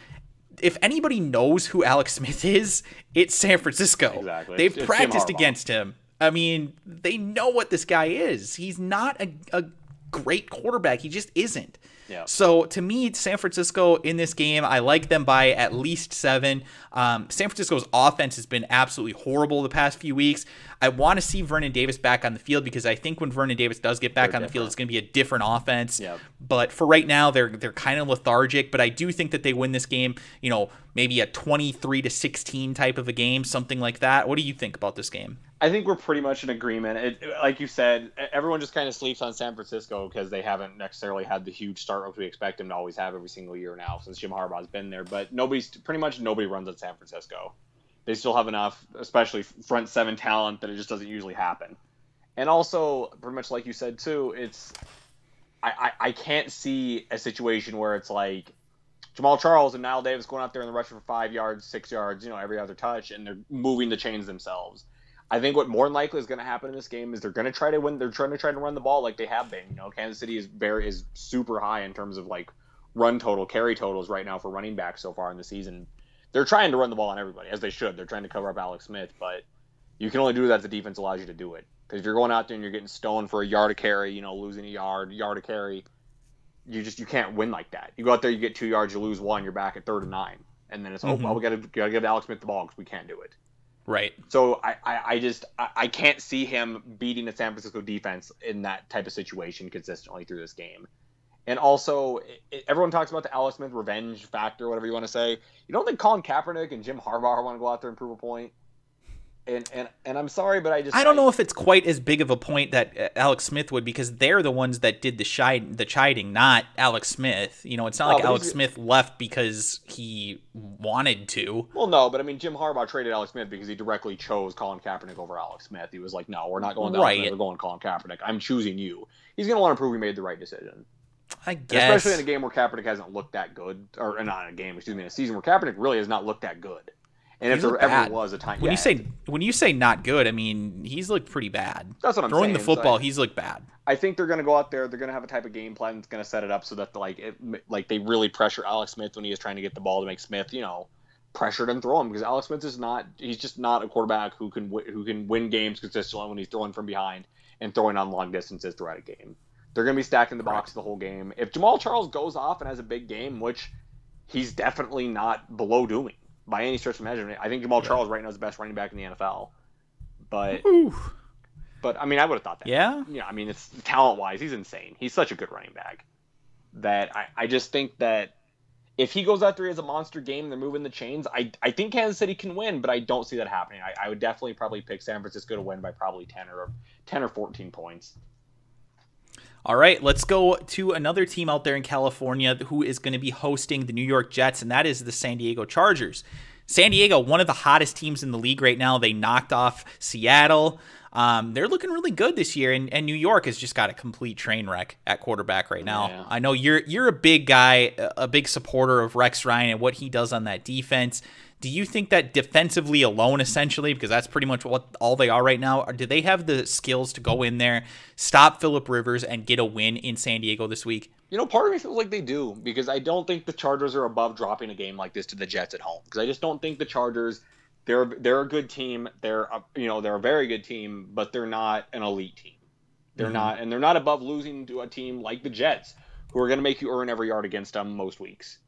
[SPEAKER 1] if anybody knows who Alex Smith is, it's San Francisco.
[SPEAKER 2] Exactly.
[SPEAKER 1] They've
[SPEAKER 2] it's,
[SPEAKER 1] practiced against him. I mean, they know what this guy is. He's not a, a great quarterback. He just isn't.
[SPEAKER 2] Yeah.
[SPEAKER 1] So to me, San Francisco in this game, I like them by at least seven. Um, San Francisco's offense has been absolutely horrible the past few weeks. I want to see Vernon Davis back on the field because I think when Vernon Davis does get back they're on different. the field, it's going to be a different offense.
[SPEAKER 2] Yep.
[SPEAKER 1] But for right now, they're they're kind of lethargic. But I do think that they win this game. You know, maybe a twenty-three to sixteen type of a game, something like that. What do you think about this game?
[SPEAKER 2] I think we're pretty much in agreement. It, like you said, everyone just kind of sleeps on San Francisco because they haven't necessarily had the huge start which we expect them to always have every single year now since Jim Harbaugh's been there. But nobody's pretty much nobody runs at San Francisco. They still have enough, especially front seven talent, that it just doesn't usually happen. And also, pretty much like you said too, it's I, I, I can't see a situation where it's like Jamaal Charles and Knile Davis going out there in the rush for five yards, six yards, you know, every other touch, and they're moving the chains themselves I think what more than likely is going to happen in this game is they're going to try to win. They're trying to try to run the ball like they have been. You know, Kansas City is very is super high in terms of like run total, carry totals right now for running backs so far in the season. They're trying to run the ball on everybody as they should. They're trying to cover up Alex Smith, but you can only do that if the defense allows you to do it. Because if you're going out there and you're getting stoned for a yard of carry, you know, losing a yard, yard of carry, you just you can't win like that. You go out there, you get two yards, you lose one, you're back at third and nine, and then it's oh, mm-hmm. oh well, we got to got to give Alex Smith the ball because we can't do it.
[SPEAKER 1] Right.
[SPEAKER 2] So I, I, I just I, I, can't see him beating the San Francisco defense in that type of situation consistently through this game. And also, it, everyone talks about the Alex Smith revenge factor, whatever you want to say. You don't think Colin Kaepernick and Jim Harbaugh want to go out there and prove a point? And and and I'm sorry, but I just
[SPEAKER 1] I don't I, know if it's quite as big of a point that uh, Alex Smith would because they're the ones that did the chide, the chiding, not Alex Smith. You know, it's not like Alex Smith left because he wanted to.
[SPEAKER 2] Well, no, but I mean, Jim Harbaugh traded Alex Smith because he directly chose Colin Kaepernick over Alex Smith. He was like, "No, we're not going to right. We're going Colin Kaepernick. I'm choosing you." He's going to want to prove he made the right decision.
[SPEAKER 1] I guess,
[SPEAKER 2] especially in a game where Kaepernick hasn't looked that good, or not in a game, excuse me, in a season where Kaepernick really has not looked that good. And if there ever bad. was a time,
[SPEAKER 1] when
[SPEAKER 2] yeah.
[SPEAKER 1] you say when you say not good, I mean he's looked pretty bad.
[SPEAKER 2] That's what I'm
[SPEAKER 1] throwing
[SPEAKER 2] saying.
[SPEAKER 1] the football. So I, he's looked bad.
[SPEAKER 2] I think they're going to go out there. They're going to have a type of game plan that's going to set it up so that like it, like they really pressure Alex Smith when he is trying to get the ball to make Smith, you know, pressured and throw him because Alex Smith is not he's just not a quarterback who can who can win games consistently when he's throwing from behind and throwing on long distances throughout a game. They're going to be stacking the box the whole game. If Jamaal Charles goes off and has a big game, which he's definitely not below doing by any stretch of measurement, I think Jamaal yeah. Charles right now is the best running back in the NFL. But Ooh. but I mean, I would have thought that.
[SPEAKER 1] Yeah.
[SPEAKER 2] Yeah. I mean, it's talent wise, he's insane. He's such a good running back that I, I just think that if he goes out there as a monster game, they're moving the chains. I, I think Kansas City can win, but I don't see that happening. I, I would definitely probably pick San Francisco to win by probably ten or ten or fourteen points.
[SPEAKER 1] All right, let's go to another team out there in California who is going to be hosting the New York Jets, and that is the San Diego Chargers. San Diego, one of the hottest teams in the league right now. They knocked off Seattle. Um, they're looking really good this year, and, and New York has just got a complete train wreck at quarterback right now. Yeah. I know you're you're a big guy, a big supporter of Rex Ryan and what he does on that defense. Do you think that defensively alone, essentially, because that's pretty much what all they are right now, do they have the skills to go in there, stop Philip Rivers, and get a win in San Diego this week?
[SPEAKER 2] You know, part of me feels like they do because I don't think the Chargers are above dropping a game like this to the Jets at home. Because I just don't think the Chargers they're they're a good team. They're a, you know they're a very good team, but they're not an elite team. They're mm-hmm. not, and they're not above losing to a team like the Jets, who are going to make you earn every yard against them most weeks.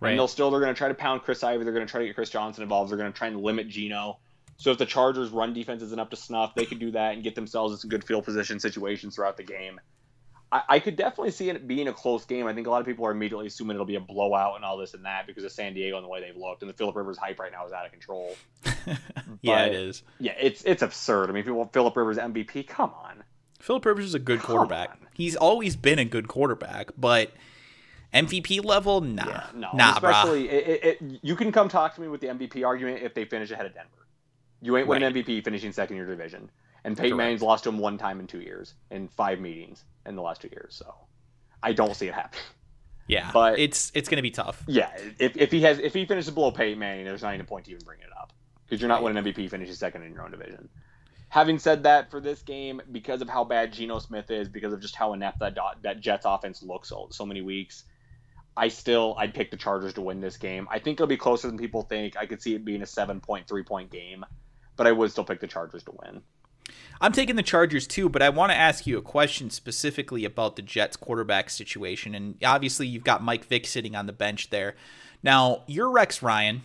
[SPEAKER 2] Right. And they'll still they're going to try to pound Chris Ivory. They're going to try to get Chris Johnson involved. They're going to try and limit Geno. So if the Chargers' run defense isn't up to snuff, they could do that and get themselves in some good field position situations throughout the game. I, I, could definitely see it being a close game. I think a lot of people are immediately assuming it'll be a blowout and all this and that because of San Diego and the way they've looked, and the Philip Rivers hype right now is out of control. <laughs>
[SPEAKER 1] yeah, it is.
[SPEAKER 2] Yeah, it's it's absurd. I mean, people want Philip Rivers MVP. Come on.
[SPEAKER 1] Philip Rivers is a good come quarterback. On. He's always been a good quarterback, but MVP level, nah, yeah, no. Nah,
[SPEAKER 2] Especially, it, it, you can come talk to me with the MVP argument if they finish ahead of Denver. You ain't right. winning MVP finishing second in your division. And Peyton Correct. Manning's lost to him one time in two years, in five meetings in the last two years. So I don't see it happening.
[SPEAKER 1] Yeah, but it's it's going to be tough.
[SPEAKER 2] Yeah, if, if he has if he finishes below Peyton Manning, there's not even a point to even bring it up because you're not winning MVP finishing second in your own division. Having said that, for this game, because of how bad Geno Smith is, because of just how inept that dot, that Jets offense looks so, so many weeks, I still I'd pick the Chargers to win this game. I think it'll be closer than people think. I could see it being a seven point three point game, but I would still pick the Chargers to win.
[SPEAKER 1] I'm taking the Chargers too, but I want to ask you a question specifically about the Jets quarterback situation. And obviously, you've got Mike Vick sitting on the bench there. Now, you're Rex Ryan.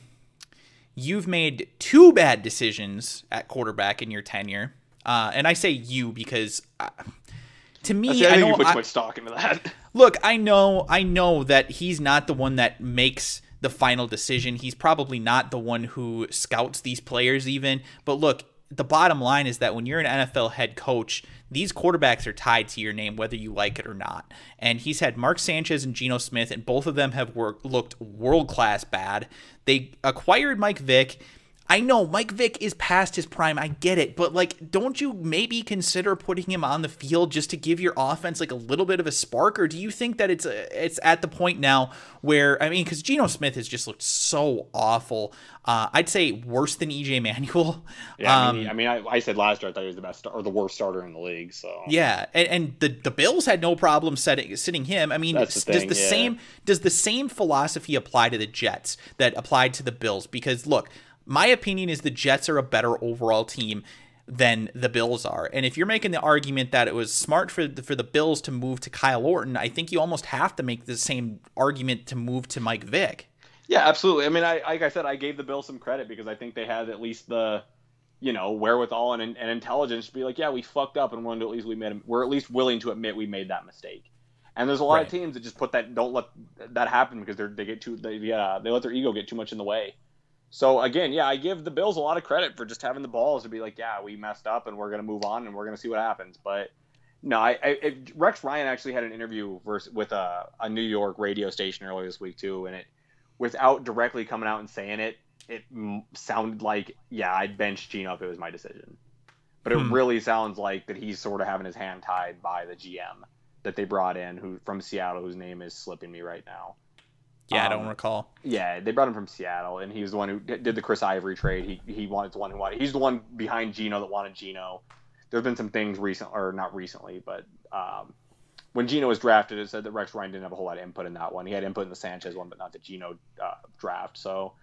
[SPEAKER 1] You've made two bad decisions at quarterback in your tenure. Uh, and I say you because uh, to me,
[SPEAKER 2] I,
[SPEAKER 1] I
[SPEAKER 2] know you put too much stock into that. <laughs>
[SPEAKER 1] Look, I know, I know that he's not the one that makes the final decision. He's probably not the one who scouts these players, even. But look, the bottom line is that when you're an NFL head coach, these quarterbacks are tied to your name, whether you like it or not. And he's had Mark Sanchez and Geno Smith, and both of them have worked, looked world class bad. They acquired Mike Vick. I know Mike Vick is past his prime. I get it, but like, don't you maybe consider putting him on the field just to give your offense like a little bit of a spark, or do you think that it's a, it's at the point now where I mean, because Geno Smith has just looked so awful. Uh, I'd say worse than EJ Manuel. <laughs>
[SPEAKER 2] Yeah, um, I mean, I, mean I, I, said last year I thought he was the best or the worst starter in the league. So
[SPEAKER 1] yeah, and, and the the Bills had no problem setting sitting him. I mean, the does the yeah. same does the same philosophy apply to the Jets that applied to the Bills? Because look my opinion is the Jets are a better overall team than the Bills are. And if you're making the argument that it was smart for the, for the Bills to move to Kyle Orton, I think you almost have to make the same argument to move to Mike Vick.
[SPEAKER 2] Yeah, absolutely. I mean, I like I said, I gave the Bills some credit because I think they had at least the, you know, wherewithal and, and intelligence to be like, yeah, we fucked up, and we're at least we made, we're at least willing to admit we made that mistake. And there's a lot right. of teams that just put that, don't let that happen because they're they get too, they yeah, they let their ego get too much in the way. So again, yeah, I give the Bills a lot of credit for just having the balls to be like, yeah, we messed up and we're gonna move on and we're gonna see what happens. But no, I, I Rex Ryan actually had an interview versus, with a, a New York radio station earlier this week too, and it without directly coming out and saying it, it sounded like yeah, I'd bench Geno if it was my decision. But it hmm. really sounds like that he's sort of having his hand tied by the GM that they brought in, who from Seattle, whose name is slipping me right now.
[SPEAKER 1] Yeah, um, I don't um, recall.
[SPEAKER 2] Yeah, they brought him from Seattle, and he was the one who did the Chris Ivory trade. He he wanted the one who wanted. He's the one behind Geno that wanted Geno. There's been some things recent, or not recently, but um, when Geno was drafted, it said that Rex Ryan didn't have a whole lot of input in that one. He had input in the Sanchez one, but not the Geno uh, draft. So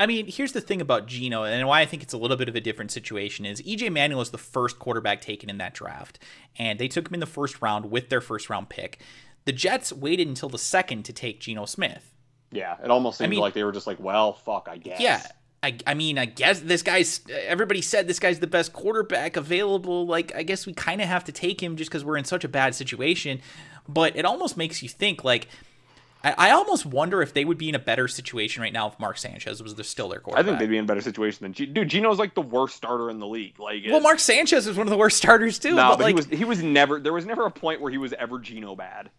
[SPEAKER 1] I mean, here's the thing about Geno and why I think it's a little bit of a different situation is EJ Manuel is the first quarterback taken in that draft, and they took him in the first round with their first round pick. The Jets waited until the second to take Geno Smith.
[SPEAKER 2] Yeah, it almost seemed I mean, like they were just like, well, fuck, I guess.
[SPEAKER 1] Yeah. I, I mean, I guess this guy's. Everybody said this guy's the best quarterback available. Like, I guess we kind of have to take him just because we're in such a bad situation. But it almost makes you think, like, I, I, almost wonder if they would be in a better situation right now if Mark Sanchez was still their quarterback.
[SPEAKER 2] I think they'd be in a better situation than G- dude. Geno's like the worst starter in the league. Like,
[SPEAKER 1] well, Mark Sanchez is one of the worst starters too.
[SPEAKER 2] No,
[SPEAKER 1] but,
[SPEAKER 2] but
[SPEAKER 1] like,
[SPEAKER 2] he was he was never there was never a point where he was ever Geno bad.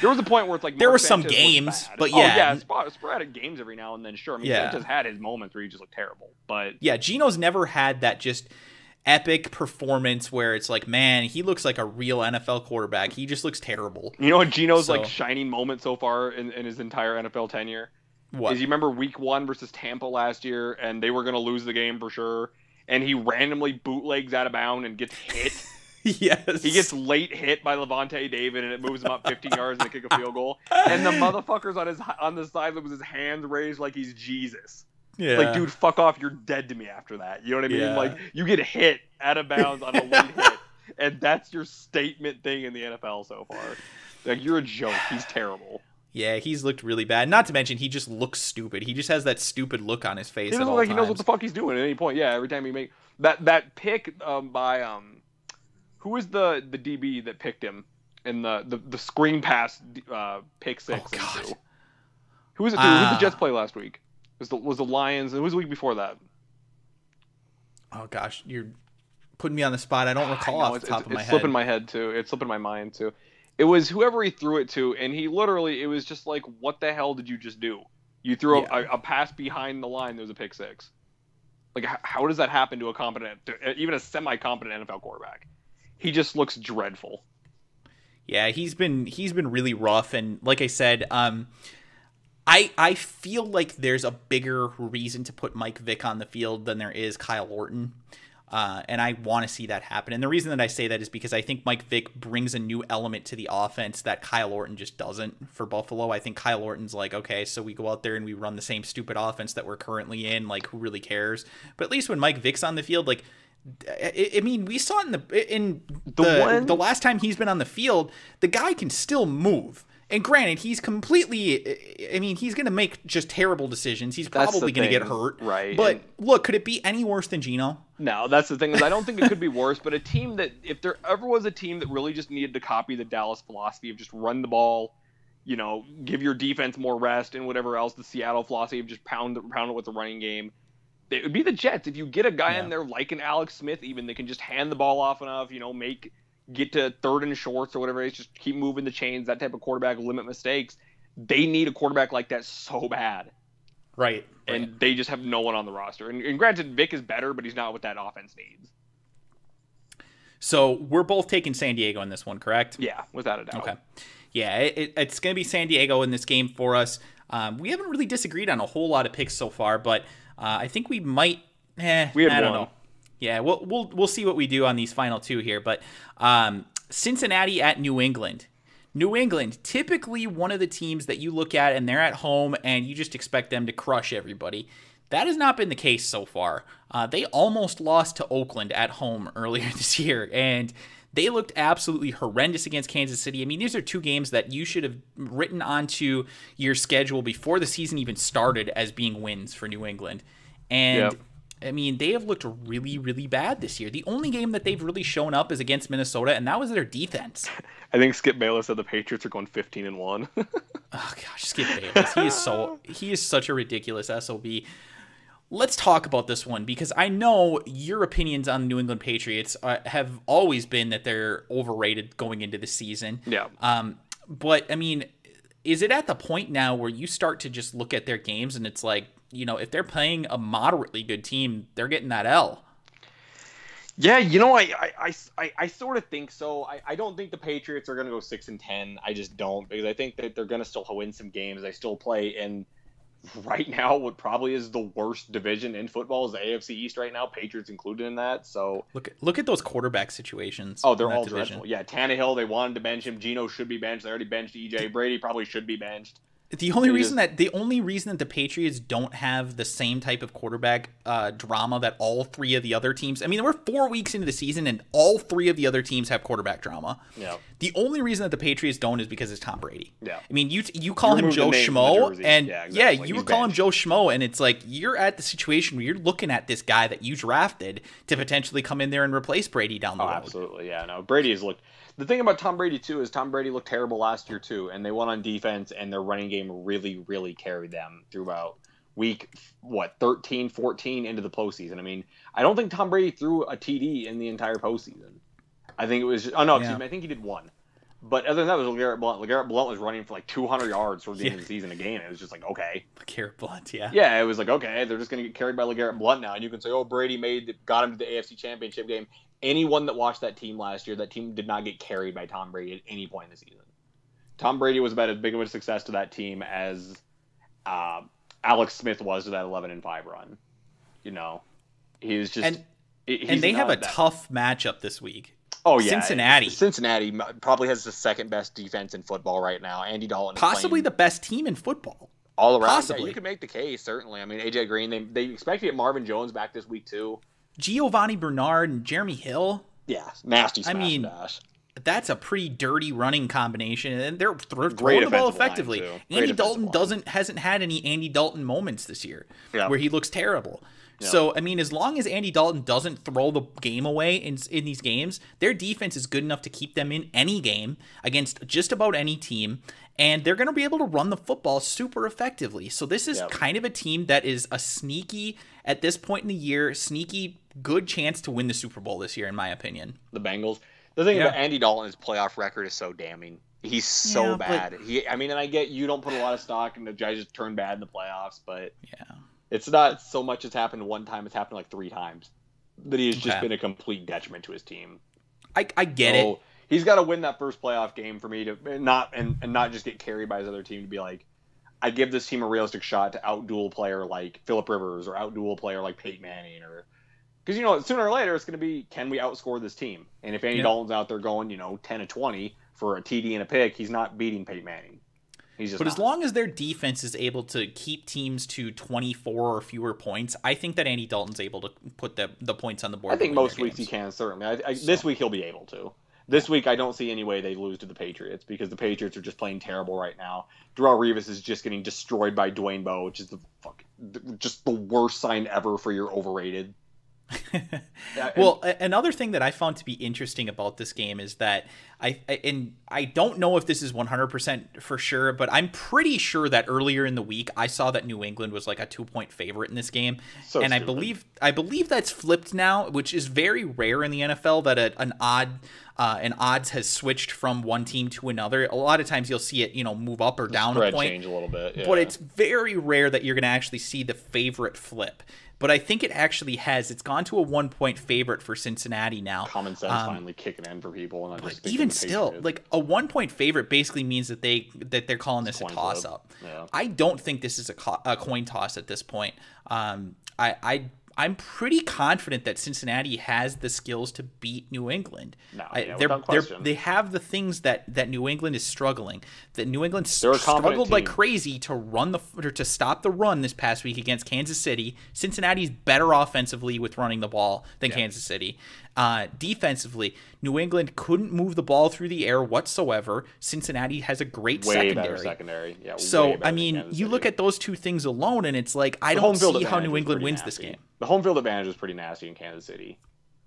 [SPEAKER 2] There was a point where it's like
[SPEAKER 1] there
[SPEAKER 2] were
[SPEAKER 1] some games, but
[SPEAKER 2] oh,
[SPEAKER 1] yeah,
[SPEAKER 2] yeah, spot, sporadic games every now and then. Sure, I mean, yeah. Sanchez had his moments where he just looked terrible, but
[SPEAKER 1] yeah, Geno's never had that just epic performance where it's like, man, he looks like a real NFL quarterback. He just looks terrible.
[SPEAKER 2] You know what Geno's so, like shining moment so far in, in his entire NFL tenure?
[SPEAKER 1] What?
[SPEAKER 2] Is you remember week one versus Tampa last year and they were gonna lose the game for sure, and he randomly bootlegs out of bound and gets hit. <laughs> <laughs>
[SPEAKER 1] yes.
[SPEAKER 2] He gets late hit by Lavonte David and it moves him up 15 <laughs> yards and they kick a field goal. And the motherfucker's on his on the sideline with his hands raised like he's Jesus. Yeah. Like, dude, fuck off. You're dead to me after that. You know what I mean? Yeah. Like, you get hit out of bounds on a late <laughs> hit, and that's your statement thing in the NFL so far. Like, you're a joke. He's terrible.
[SPEAKER 1] Yeah, he's looked really bad. Not to mention, he just looks stupid. He just has that stupid look on his face.
[SPEAKER 2] He doesn't look like times. he knows what the fuck he's doing at any point. Yeah, every time he make that that pick um, by um, who was the the DB that picked him in the the, the screen pass uh, pick six? Oh God. Who was it? Uh, who did the Jets play last week? was the was the Lions. It was the week before that.
[SPEAKER 1] Oh gosh, you're putting me on the spot. I don't recall I off the top
[SPEAKER 2] it's,
[SPEAKER 1] of my
[SPEAKER 2] it's
[SPEAKER 1] head. It's
[SPEAKER 2] slipping my head too. It's slipping my mind too. It was whoever he threw it to, and he literally it was just like, what the hell did you just do? You threw yeah. a, a, pass behind the line. There was a pick six. Like, how does that happen to a competent, even a semi-competent NFL quarterback? He just looks dreadful.
[SPEAKER 1] Yeah, he's been he's been really rough, and like I said, um, I I feel like there's a bigger reason to put Mike Vick on the field than there is Kyle Orton. Uh, and I want to see that happen. And the reason that I say that is because I think Mike Vick brings a new element to the offense that Kyle Orton just doesn't for Buffalo. I think Kyle Orton's like, okay, so we go out there and we run the same stupid offense that we're currently in. Like, who really cares? But at least when Mike Vick's on the field, like, I mean, we saw in the in the the, one... the last time he's been on the field, the guy can still move. And granted, he's completely. I mean, he's going to make just terrible decisions. He's probably going to get hurt.
[SPEAKER 2] Right.
[SPEAKER 1] But and look, could it be any worse than Geno?
[SPEAKER 2] No, that's the thing is I don't think it could be worse. But a team that, if there ever was a team that really just needed to copy the Dallas philosophy of just run the ball, you know, give your defense more rest and whatever else, the Seattle philosophy of just pound pound it with the running game. It would be the Jets. If you get a guy yeah. in there like an Alex Smith, even they can just hand the ball off enough, you know, make get to third and shorts or whatever it is, just keep moving the chains, that type of quarterback, limit mistakes. They need a quarterback like that so bad.
[SPEAKER 1] Right.
[SPEAKER 2] And right. they just have no one on the roster. And, and granted, Vick is better, but he's not what that offense needs.
[SPEAKER 1] So we're both taking San Diego in this one, correct?
[SPEAKER 2] Yeah, without a doubt.
[SPEAKER 1] Okay. Yeah, it, it's going to be San Diego in this game for us. Um, we haven't really disagreed on a whole lot of picks so far, but uh, I think we might. Eh, we I don't one. know. Yeah, we'll we'll we'll see what we do on these final two here, but um, Cincinnati at New England. New England, typically one of the teams that you look at and they're at home and you just expect them to crush everybody. That has not been the case so far. Uh, they almost lost to Oakland at home <laughs> earlier this year, and they looked absolutely horrendous against Kansas City. I mean, these are two games that you should have written onto your schedule before the season even started as being wins for New England. And yep. I mean, they have looked really, really bad this year. The only game that they've really shown up is against Minnesota, and that was their defense. <laughs>
[SPEAKER 2] I think Skip Bayless said the Patriots are going fifteen and one. <laughs>
[SPEAKER 1] oh gosh, Skip Bayless. He is so he is such a ridiculous SOB. Let's talk about this one because I know your opinions on the New England Patriots uh, have always been that they're overrated going into the season.
[SPEAKER 2] Yeah.
[SPEAKER 1] Um, but I mean, is it at the point now where you start to just look at their games and it's like you know, if they're playing a moderately good team, they're getting that L.
[SPEAKER 2] Yeah, you know, I I, I, I sort of think so. I, I don't think the Patriots are going to go six and ten. I just don't because I think that they're going to still win some games. They still play in right now what probably is the worst division in football is the AFC East right now. Patriots included in that. So
[SPEAKER 1] look at look at those quarterback situations.
[SPEAKER 2] Oh, they're all division. dreadful. Yeah, Tannehill they wanted to bench him. Geno should be benched. They already benched EJ. Brady probably should be benched.
[SPEAKER 1] The only reason that the only reason that the Patriots don't have the same type of quarterback uh, drama that all three of the other teams. I mean, we're four weeks into the season, and all three of the other teams have quarterback drama.
[SPEAKER 2] Yeah.
[SPEAKER 1] The only reason that the Patriots don't is because it's Tom Brady.
[SPEAKER 2] Yeah.
[SPEAKER 1] I mean, you you call him Joe Schmo, and
[SPEAKER 2] yeah,
[SPEAKER 1] exactly. yeah you would call him Joe Schmo, and it's like you're at the situation where you're looking at this guy that you drafted to potentially come in there and replace Brady down the
[SPEAKER 2] oh,
[SPEAKER 1] road.
[SPEAKER 2] Absolutely, yeah. No, Brady has looked the thing about Tom Brady too is Tom Brady looked terrible last year too, and they won on defense, and their running game really, really carried them throughout week what 13, 14 into the postseason. I mean, I don't think Tom Brady threw a TD in the entire postseason. I think it was oh no, excuse me, I think he did one. But other than that, was LeGarrette Blount. LeGarrette Blount was running for like 200 yards towards the yeah. end of the season again. It was just like, okay.
[SPEAKER 1] LeGarrette Blount, yeah.
[SPEAKER 2] Yeah, it was like, okay, they're just going to get carried by LeGarrette Blount now. And you can say, oh, Brady made got him to the AFC Championship game anyone that watched that team last year, that team did not get carried by Tom Brady at any point in the season. Tom Brady was about as big of a success to that team as uh, Alex Smith was to that 11 and 5 run. You know, he's just.
[SPEAKER 1] And, and they have a that. tough matchup this week.
[SPEAKER 2] Oh yeah,
[SPEAKER 1] Cincinnati.
[SPEAKER 2] Cincinnati probably has the second best defense in football right now. Andy Dalton,
[SPEAKER 1] possibly the best team in football.
[SPEAKER 2] All around, possibly. Yeah, you can make the case certainly. I mean, AJ Green. They they expect to get Marvin Jones back this week too.
[SPEAKER 1] Giovani Bernard and Jeremy Hill.
[SPEAKER 2] Yeah, nasty. I mean, dash.
[SPEAKER 1] that's a pretty dirty running combination, and they're th- throwing the ball effectively. Andy Dalton doesn't hasn't had any Andy Dalton moments this year yeah. where he looks terrible. Yeah. So I mean, as long as Andy Dalton doesn't throw the game away in in these games, their defense is good enough to keep them in any game against just about any team, and they're going to be able to run the football super effectively. So this is yep. kind of a team that is a sneaky at this point in the year, sneaky good chance to win the Super Bowl this year, in my opinion.
[SPEAKER 2] The Bengals. The thing yeah. about Andy Dalton's playoff record is so damning. He's so yeah, bad. But... He, I mean, and I get you don't put a lot of stock in the guys just turn bad in the playoffs, but
[SPEAKER 1] yeah,
[SPEAKER 2] it's not so much it's happened one time; it's happened like three times. That he has okay. just been a complete detriment to his team.
[SPEAKER 1] I, I get so, it.
[SPEAKER 2] He's got to win that first playoff game for me to not and, and not just get carried by his other team to be like, I give this team a realistic shot to outduel a player like Philip Rivers or outduel a player like Peyton Manning or because you know sooner or later it's going to be can we outscore this team? And if Andy yeah. Dalton's out there going you know ten to twenty for a TD and a pick, he's not beating Peyton Manning.
[SPEAKER 1] But
[SPEAKER 2] not.
[SPEAKER 1] as long as their defense is able to keep teams to 24 or fewer points, I think that Andy Dalton's able to put the, the points on the board.
[SPEAKER 2] I think most weeks games. he can, certainly. I, I, so. This week he'll be able to. This week I don't see any way they lose to the Patriots because the Patriots are just playing terrible right now. Darrelle Revis is just getting destroyed by Dwayne Bowe, which is the fuck, just the worst sign ever for your overrated <laughs>
[SPEAKER 1] well, another thing that I found to be interesting about this game is that I and I don't know if this is 100% for sure, but I'm pretty sure that earlier in the week I saw that New England was like a 2-point favorite in this game. So and stupid. I believe I believe that's flipped now, which is very rare in the NFL that a, an odd uh, and odds has switched from one team to another. A lot of times you'll see it, you know, move up or down a point,
[SPEAKER 2] change a little bit, yeah.
[SPEAKER 1] but it's very rare that you're going to actually see the favorite flip but I think it actually has. It's gone to a one point favorite for Cincinnati now.
[SPEAKER 2] Common sense um, finally kicking in for people, and
[SPEAKER 1] but even still, like a one point favorite basically means that they that they're calling this a toss up.
[SPEAKER 2] Yeah.
[SPEAKER 1] I don't think this is a, co- a coin toss at this point. Um, I I I'm pretty confident that Cincinnati has the skills to beat New England.
[SPEAKER 2] No, yeah, they're,
[SPEAKER 1] they're, they have the things that, that New England is struggling. That New England struggled like crazy to run the or to stop the run this past week against Kansas City. Cincinnati's better offensively with running the ball than yeah. Kansas City. Uh, defensively, New England couldn't move the ball through the air whatsoever. Cincinnati has a great
[SPEAKER 2] way
[SPEAKER 1] secondary.
[SPEAKER 2] Better secondary. Yeah,
[SPEAKER 1] so I mean, you look at those two things alone, and it's like I the don't see how New England wins
[SPEAKER 2] nasty.
[SPEAKER 1] this game.
[SPEAKER 2] The home field advantage was pretty nasty in Kansas City.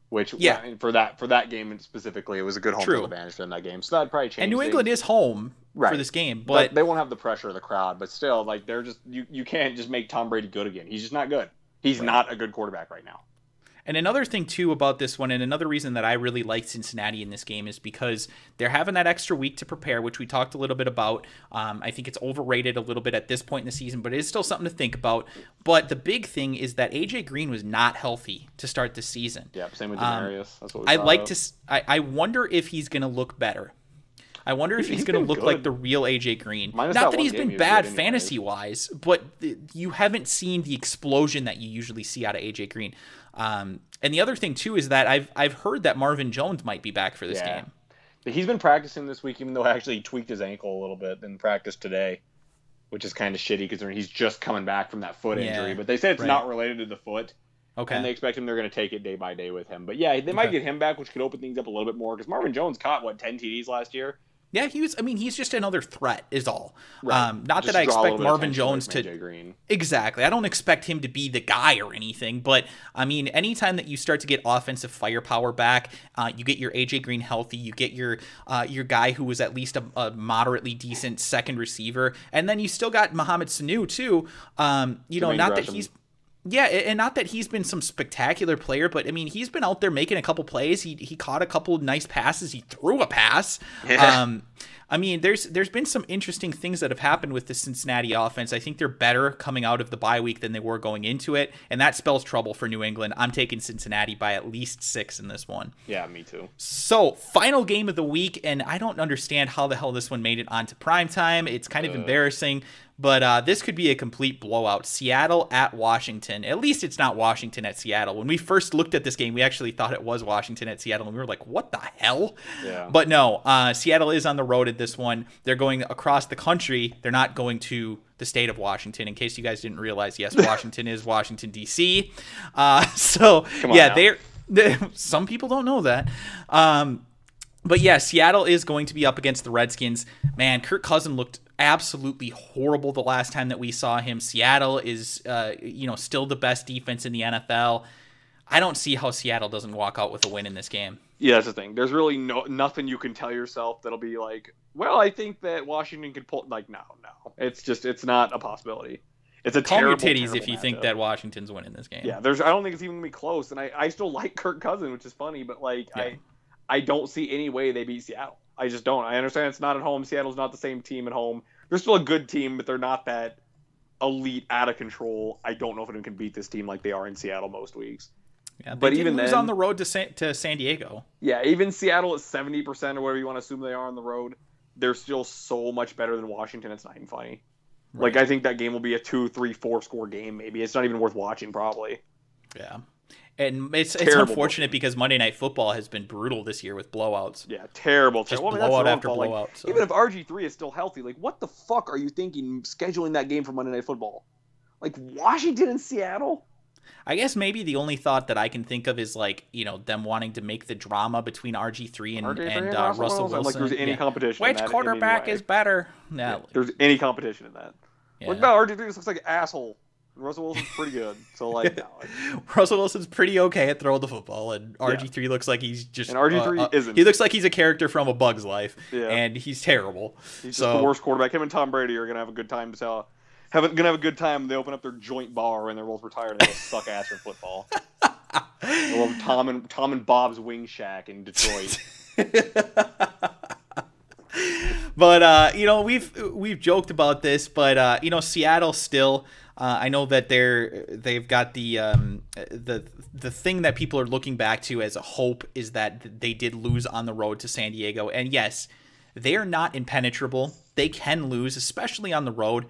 [SPEAKER 2] Which yeah, for that for that game specifically, it was a good home True. field advantage for them that game. So that probably changed.
[SPEAKER 1] And New England
[SPEAKER 2] things.
[SPEAKER 1] is home right. for this game, but...
[SPEAKER 2] but they won't have the pressure of the crowd. But still, like they're just you you can't just make Tom Brady good again. He's just not good. He's right. not a good quarterback right now.
[SPEAKER 1] And another thing too about this one, and another reason that I really like Cincinnati in this game is because they're having that extra week to prepare, which we talked a little bit about. Um, I think it's overrated a little bit at this point in the season, but it is still something to think about. But the big thing is that AJ Green was not healthy to start the season.
[SPEAKER 2] Yeah, same with Demaryius. Um, That's what we
[SPEAKER 1] I like to. I, I wonder if he's going to look better. I wonder if <laughs> he's, he's going to look good. like the real AJ Green. Minus Not that, that he's been he bad fantasy wise, but you haven't seen the explosion that you usually see out of AJ Green. Um, and the other thing too is that I've I've heard that Marvin Jones might be back for this yeah. game.
[SPEAKER 2] He's been practicing this week, even though he actually tweaked his ankle a little bit in practice today. which is kind of shitty because he's just coming back from that foot yeah, injury. But they said it's right. not related to the foot. Okay. And they expect him. They're going to take it day by day with him. But yeah, they okay. might get him back, which could open things up a little bit more because Marvin Jones caught what ten TDs last year.
[SPEAKER 1] Yeah, he was. I mean, he's just another threat, is all. Right. Um, not just that I expect Marvin Jones to. Exactly. I don't expect him to be the guy or anything, but I mean, anytime that you start to get offensive firepower back, uh, you get your AJ Green healthy, you get your uh, your guy who was at least a, a, moderately decent second receiver, and then you still got Mohamed Sanu too. Um, you know, not Gresham. that he's yeah, and not that he's been some spectacular player, but I mean he's been out there making a couple plays. He he caught a couple nice passes. He threw a pass. Yeah. Um, I mean, there's there's been some interesting things that have happened with the Cincinnati offense. I think they're better coming out of the bye week than they were going into it, and that spells trouble for New England. I'm taking Cincinnati by at least six in this one.
[SPEAKER 2] Yeah, me too.
[SPEAKER 1] So, final game of the week, and I don't understand how the hell this one made it onto prime time. It's kind of uh. embarrassing. But uh, this could be a complete blowout. Seattle at Washington. At least it's not Washington at Seattle. When we first looked at this game, we actually thought it was Washington at Seattle, and we were like, "What the hell?" Yeah. But no, uh, Seattle is on the road at this one. They're going across the country. They're not going to the state of Washington. In case you guys didn't realize, yes, <laughs> Washington is Washington D.C. Uh, <laughs> so yeah, they're, they're, some people don't know that. Um, but yeah, Seattle is going to be up against the Redskins. Man, Kirk Cousin looked absolutely horrible the last time that we saw him. Seattle is, uh, you know, still the best defense in the NFL. I don't see how Seattle doesn't walk out with a win in this game.
[SPEAKER 2] Yeah, that's the thing. There's really no nothing you can tell yourself that'll be like, well, I think that Washington could pull. Like, no, no, it's just it's not a possibility. It's a
[SPEAKER 1] Call
[SPEAKER 2] terrible,
[SPEAKER 1] your titties if you think that Washington's winning this game.
[SPEAKER 2] Yeah, there's. I don't think it's even gonna be close, and I, I still like Kirk Cousin, which is funny, but like yeah. I I don't see any way they beat Seattle. I just don't. I understand it's not at home. Seattle's not the same team at home. They're still a good team, but they're not that elite, out of control. I don't know if anyone can beat this team like they are in Seattle most weeks.
[SPEAKER 1] Yeah, but even lose then, on the road to San, to San Diego.
[SPEAKER 2] Yeah, even Seattle at seventy percent or whatever you want to assume they are on the road, they're still so much better than Washington. It's not even funny. Right. Like I think that game will be a two, three, four score game. Maybe it's not even worth watching. Probably.
[SPEAKER 1] Yeah. And it's it's unfortunate because Monday Night Football has been brutal this year with blowouts.
[SPEAKER 2] Yeah, terrible. Just well, I mean, blowout after blowout. Like, so. Even if RG three is still healthy, like what the fuck are you thinking scheduling that game for Monday Night Football? Like Washington and Seattle.
[SPEAKER 1] I guess maybe the only thought that I can think of is like you know them wanting to make the drama between RG three and, RG3 and, uh, Russell, Wilson.
[SPEAKER 2] Like there's any yeah. competition.
[SPEAKER 1] Which quarterback is better? No, yeah,
[SPEAKER 2] there's any competition in that. Yeah. What about RG three? Looks like an asshole. Russell Wilson's pretty good. So <laughs> like, no, <laughs>
[SPEAKER 1] Russell Wilson's pretty okay at throwing the football, and RG three yeah. looks like he's just
[SPEAKER 2] and RG three uh, uh, isn't.
[SPEAKER 1] He looks like he's a character from A Bug's Life, yeah. and he's terrible.
[SPEAKER 2] He's
[SPEAKER 1] so,
[SPEAKER 2] just the worst quarterback. Him and Tom Brady are gonna have a good time to tell. Have a, gonna have a good time. They open up their joint bar and they're both retired and they suck ass for football. <laughs> Tom and Tom and Bob's Wing Shack in Detroit.
[SPEAKER 1] but uh, you know we've we've joked about this, but uh, you know Seattle still uh, I know that they're they've got the um, the the thing that people are looking back to as a hope is that they did lose on the road to San Diego, and yes, they are not impenetrable. They can lose, especially on the road.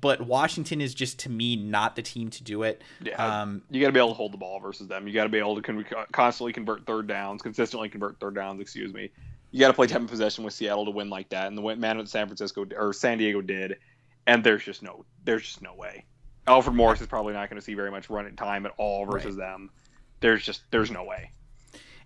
[SPEAKER 1] But Washington is just to me not the team to do it.
[SPEAKER 2] Yeah, um, you got to be able to hold the ball versus them. You got to be able to con- constantly convert third downs, consistently convert third downs. Excuse me. You got to play time possession with Seattle to win like that, and the man at San Francisco or San Diego did, and there's just no, there's just no way. Alfred Morris is probably not going to see very much running time at all versus right. them. There's just there's no way.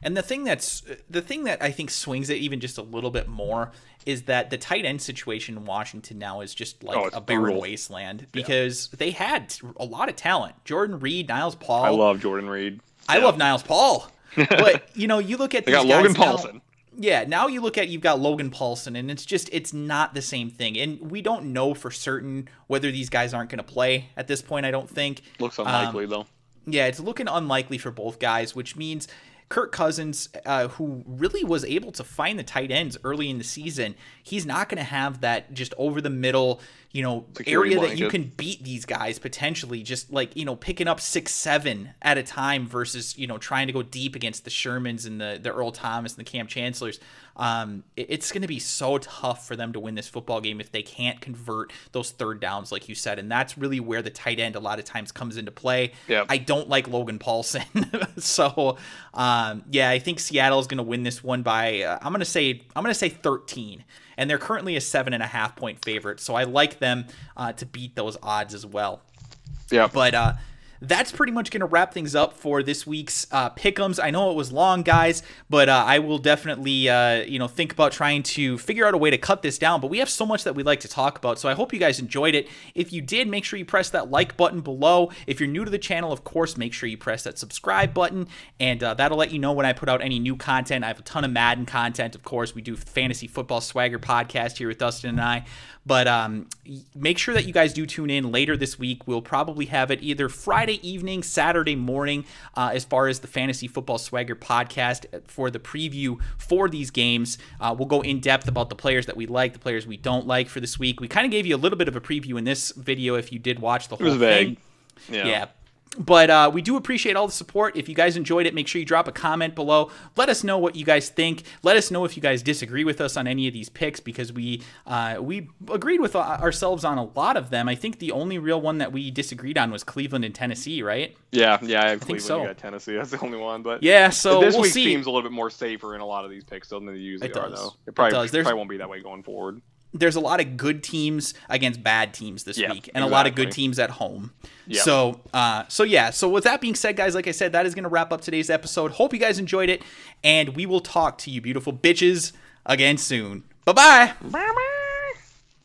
[SPEAKER 1] And the thing that's the thing that I think swings it even just a little bit more is that the tight end situation in Washington now is just like oh, a barren wasteland because yeah. they had a lot of talent. Jordan Reed, Niles Paul. I
[SPEAKER 2] love Jordan Reed.
[SPEAKER 1] I yeah. love Niles Paul. <laughs> but you know, you look at
[SPEAKER 2] they got Logan Paulsen.
[SPEAKER 1] Now, yeah, now you look at you've got Logan Paulsen, and it's just it's not the same thing. And we don't know for certain whether these guys aren't going to play at this point. I don't think
[SPEAKER 2] looks unlikely um, though.
[SPEAKER 1] Yeah, it's looking unlikely for both guys, which means Kirk Cousins, uh, who really was able to find the tight ends early in the season, he's not going to have that just over the middle, you know, Security area blanket. that you can beat these guys potentially, just like, you know, picking up six, seven at a time versus, you know, trying to go deep against the Shermans and the, the Earl Thomas and the Kam Chancellors. um, it's going to be so tough for them to win this football game if they can't convert those third downs, like you said. And that's really where the tight end a lot of times comes into play.
[SPEAKER 2] Yep.
[SPEAKER 1] I don't like Logan Paulsen, <laughs> so, um, yeah, I think Seattle is going to win this one by, uh, I'm going to say, I'm going to say 13 and they're currently a seven and a half point favorite. So I like them uh, to beat those odds as well.
[SPEAKER 2] Yeah.
[SPEAKER 1] But uh, that's pretty much going to wrap things up for this week's uh, pickums. I know it was long, guys, but uh, I will definitely, uh, you know, think about trying to figure out a way to cut this down. But we have so much that we'd like to talk about, so I hope you guys enjoyed it. If you did, make sure you press that like button below. If you're new to the channel, of course, make sure you press that subscribe button, and uh, that'll let you know when I put out any new content. I have a ton of Madden content, of course. We do fantasy football swagger podcast here with Dustin and I. But um, make sure that you guys do tune in later this week. We'll probably have it either Friday evening, Saturday morning, uh, as far as the Fantasy Football Swagger podcast for the preview for these games. Uh, we'll go in depth about the players that we like, the players we don't like for this week. We kind of gave you a little bit of a preview in this video if you did watch the whole thing.
[SPEAKER 2] Yeah.
[SPEAKER 1] yeah. But uh, we do appreciate all the support. If you guys enjoyed it, make sure you drop a comment below. Let us know what you guys think. Let us know if you guys disagree with us on any of these picks because we uh, we agreed with uh, ourselves on a lot of them. I think the only real one that we disagreed on was Cleveland and Tennessee, right?
[SPEAKER 2] Yeah, yeah, I have
[SPEAKER 1] I
[SPEAKER 2] Cleveland.
[SPEAKER 1] so.
[SPEAKER 2] You Tennessee. That's the only one. But
[SPEAKER 1] yeah, so
[SPEAKER 2] this
[SPEAKER 1] we'll
[SPEAKER 2] week
[SPEAKER 1] see.
[SPEAKER 2] seems a little bit more safer in a lot of these picks than they usually
[SPEAKER 1] It
[SPEAKER 2] are, though. It
[SPEAKER 1] It
[SPEAKER 2] probably,
[SPEAKER 1] does. There's-
[SPEAKER 2] probably won't be that way going forward.
[SPEAKER 1] There's a lot of good teams against bad teams this
[SPEAKER 2] Yeah,
[SPEAKER 1] week, and a lot of good teams at home.
[SPEAKER 2] Yeah.
[SPEAKER 1] So, uh, so yeah. So with that being said, guys, like I said, that is going to wrap up today's episode. Hope you guys enjoyed it, and we will talk to you, beautiful bitches, again soon. Bye bye.
[SPEAKER 2] Bye-bye.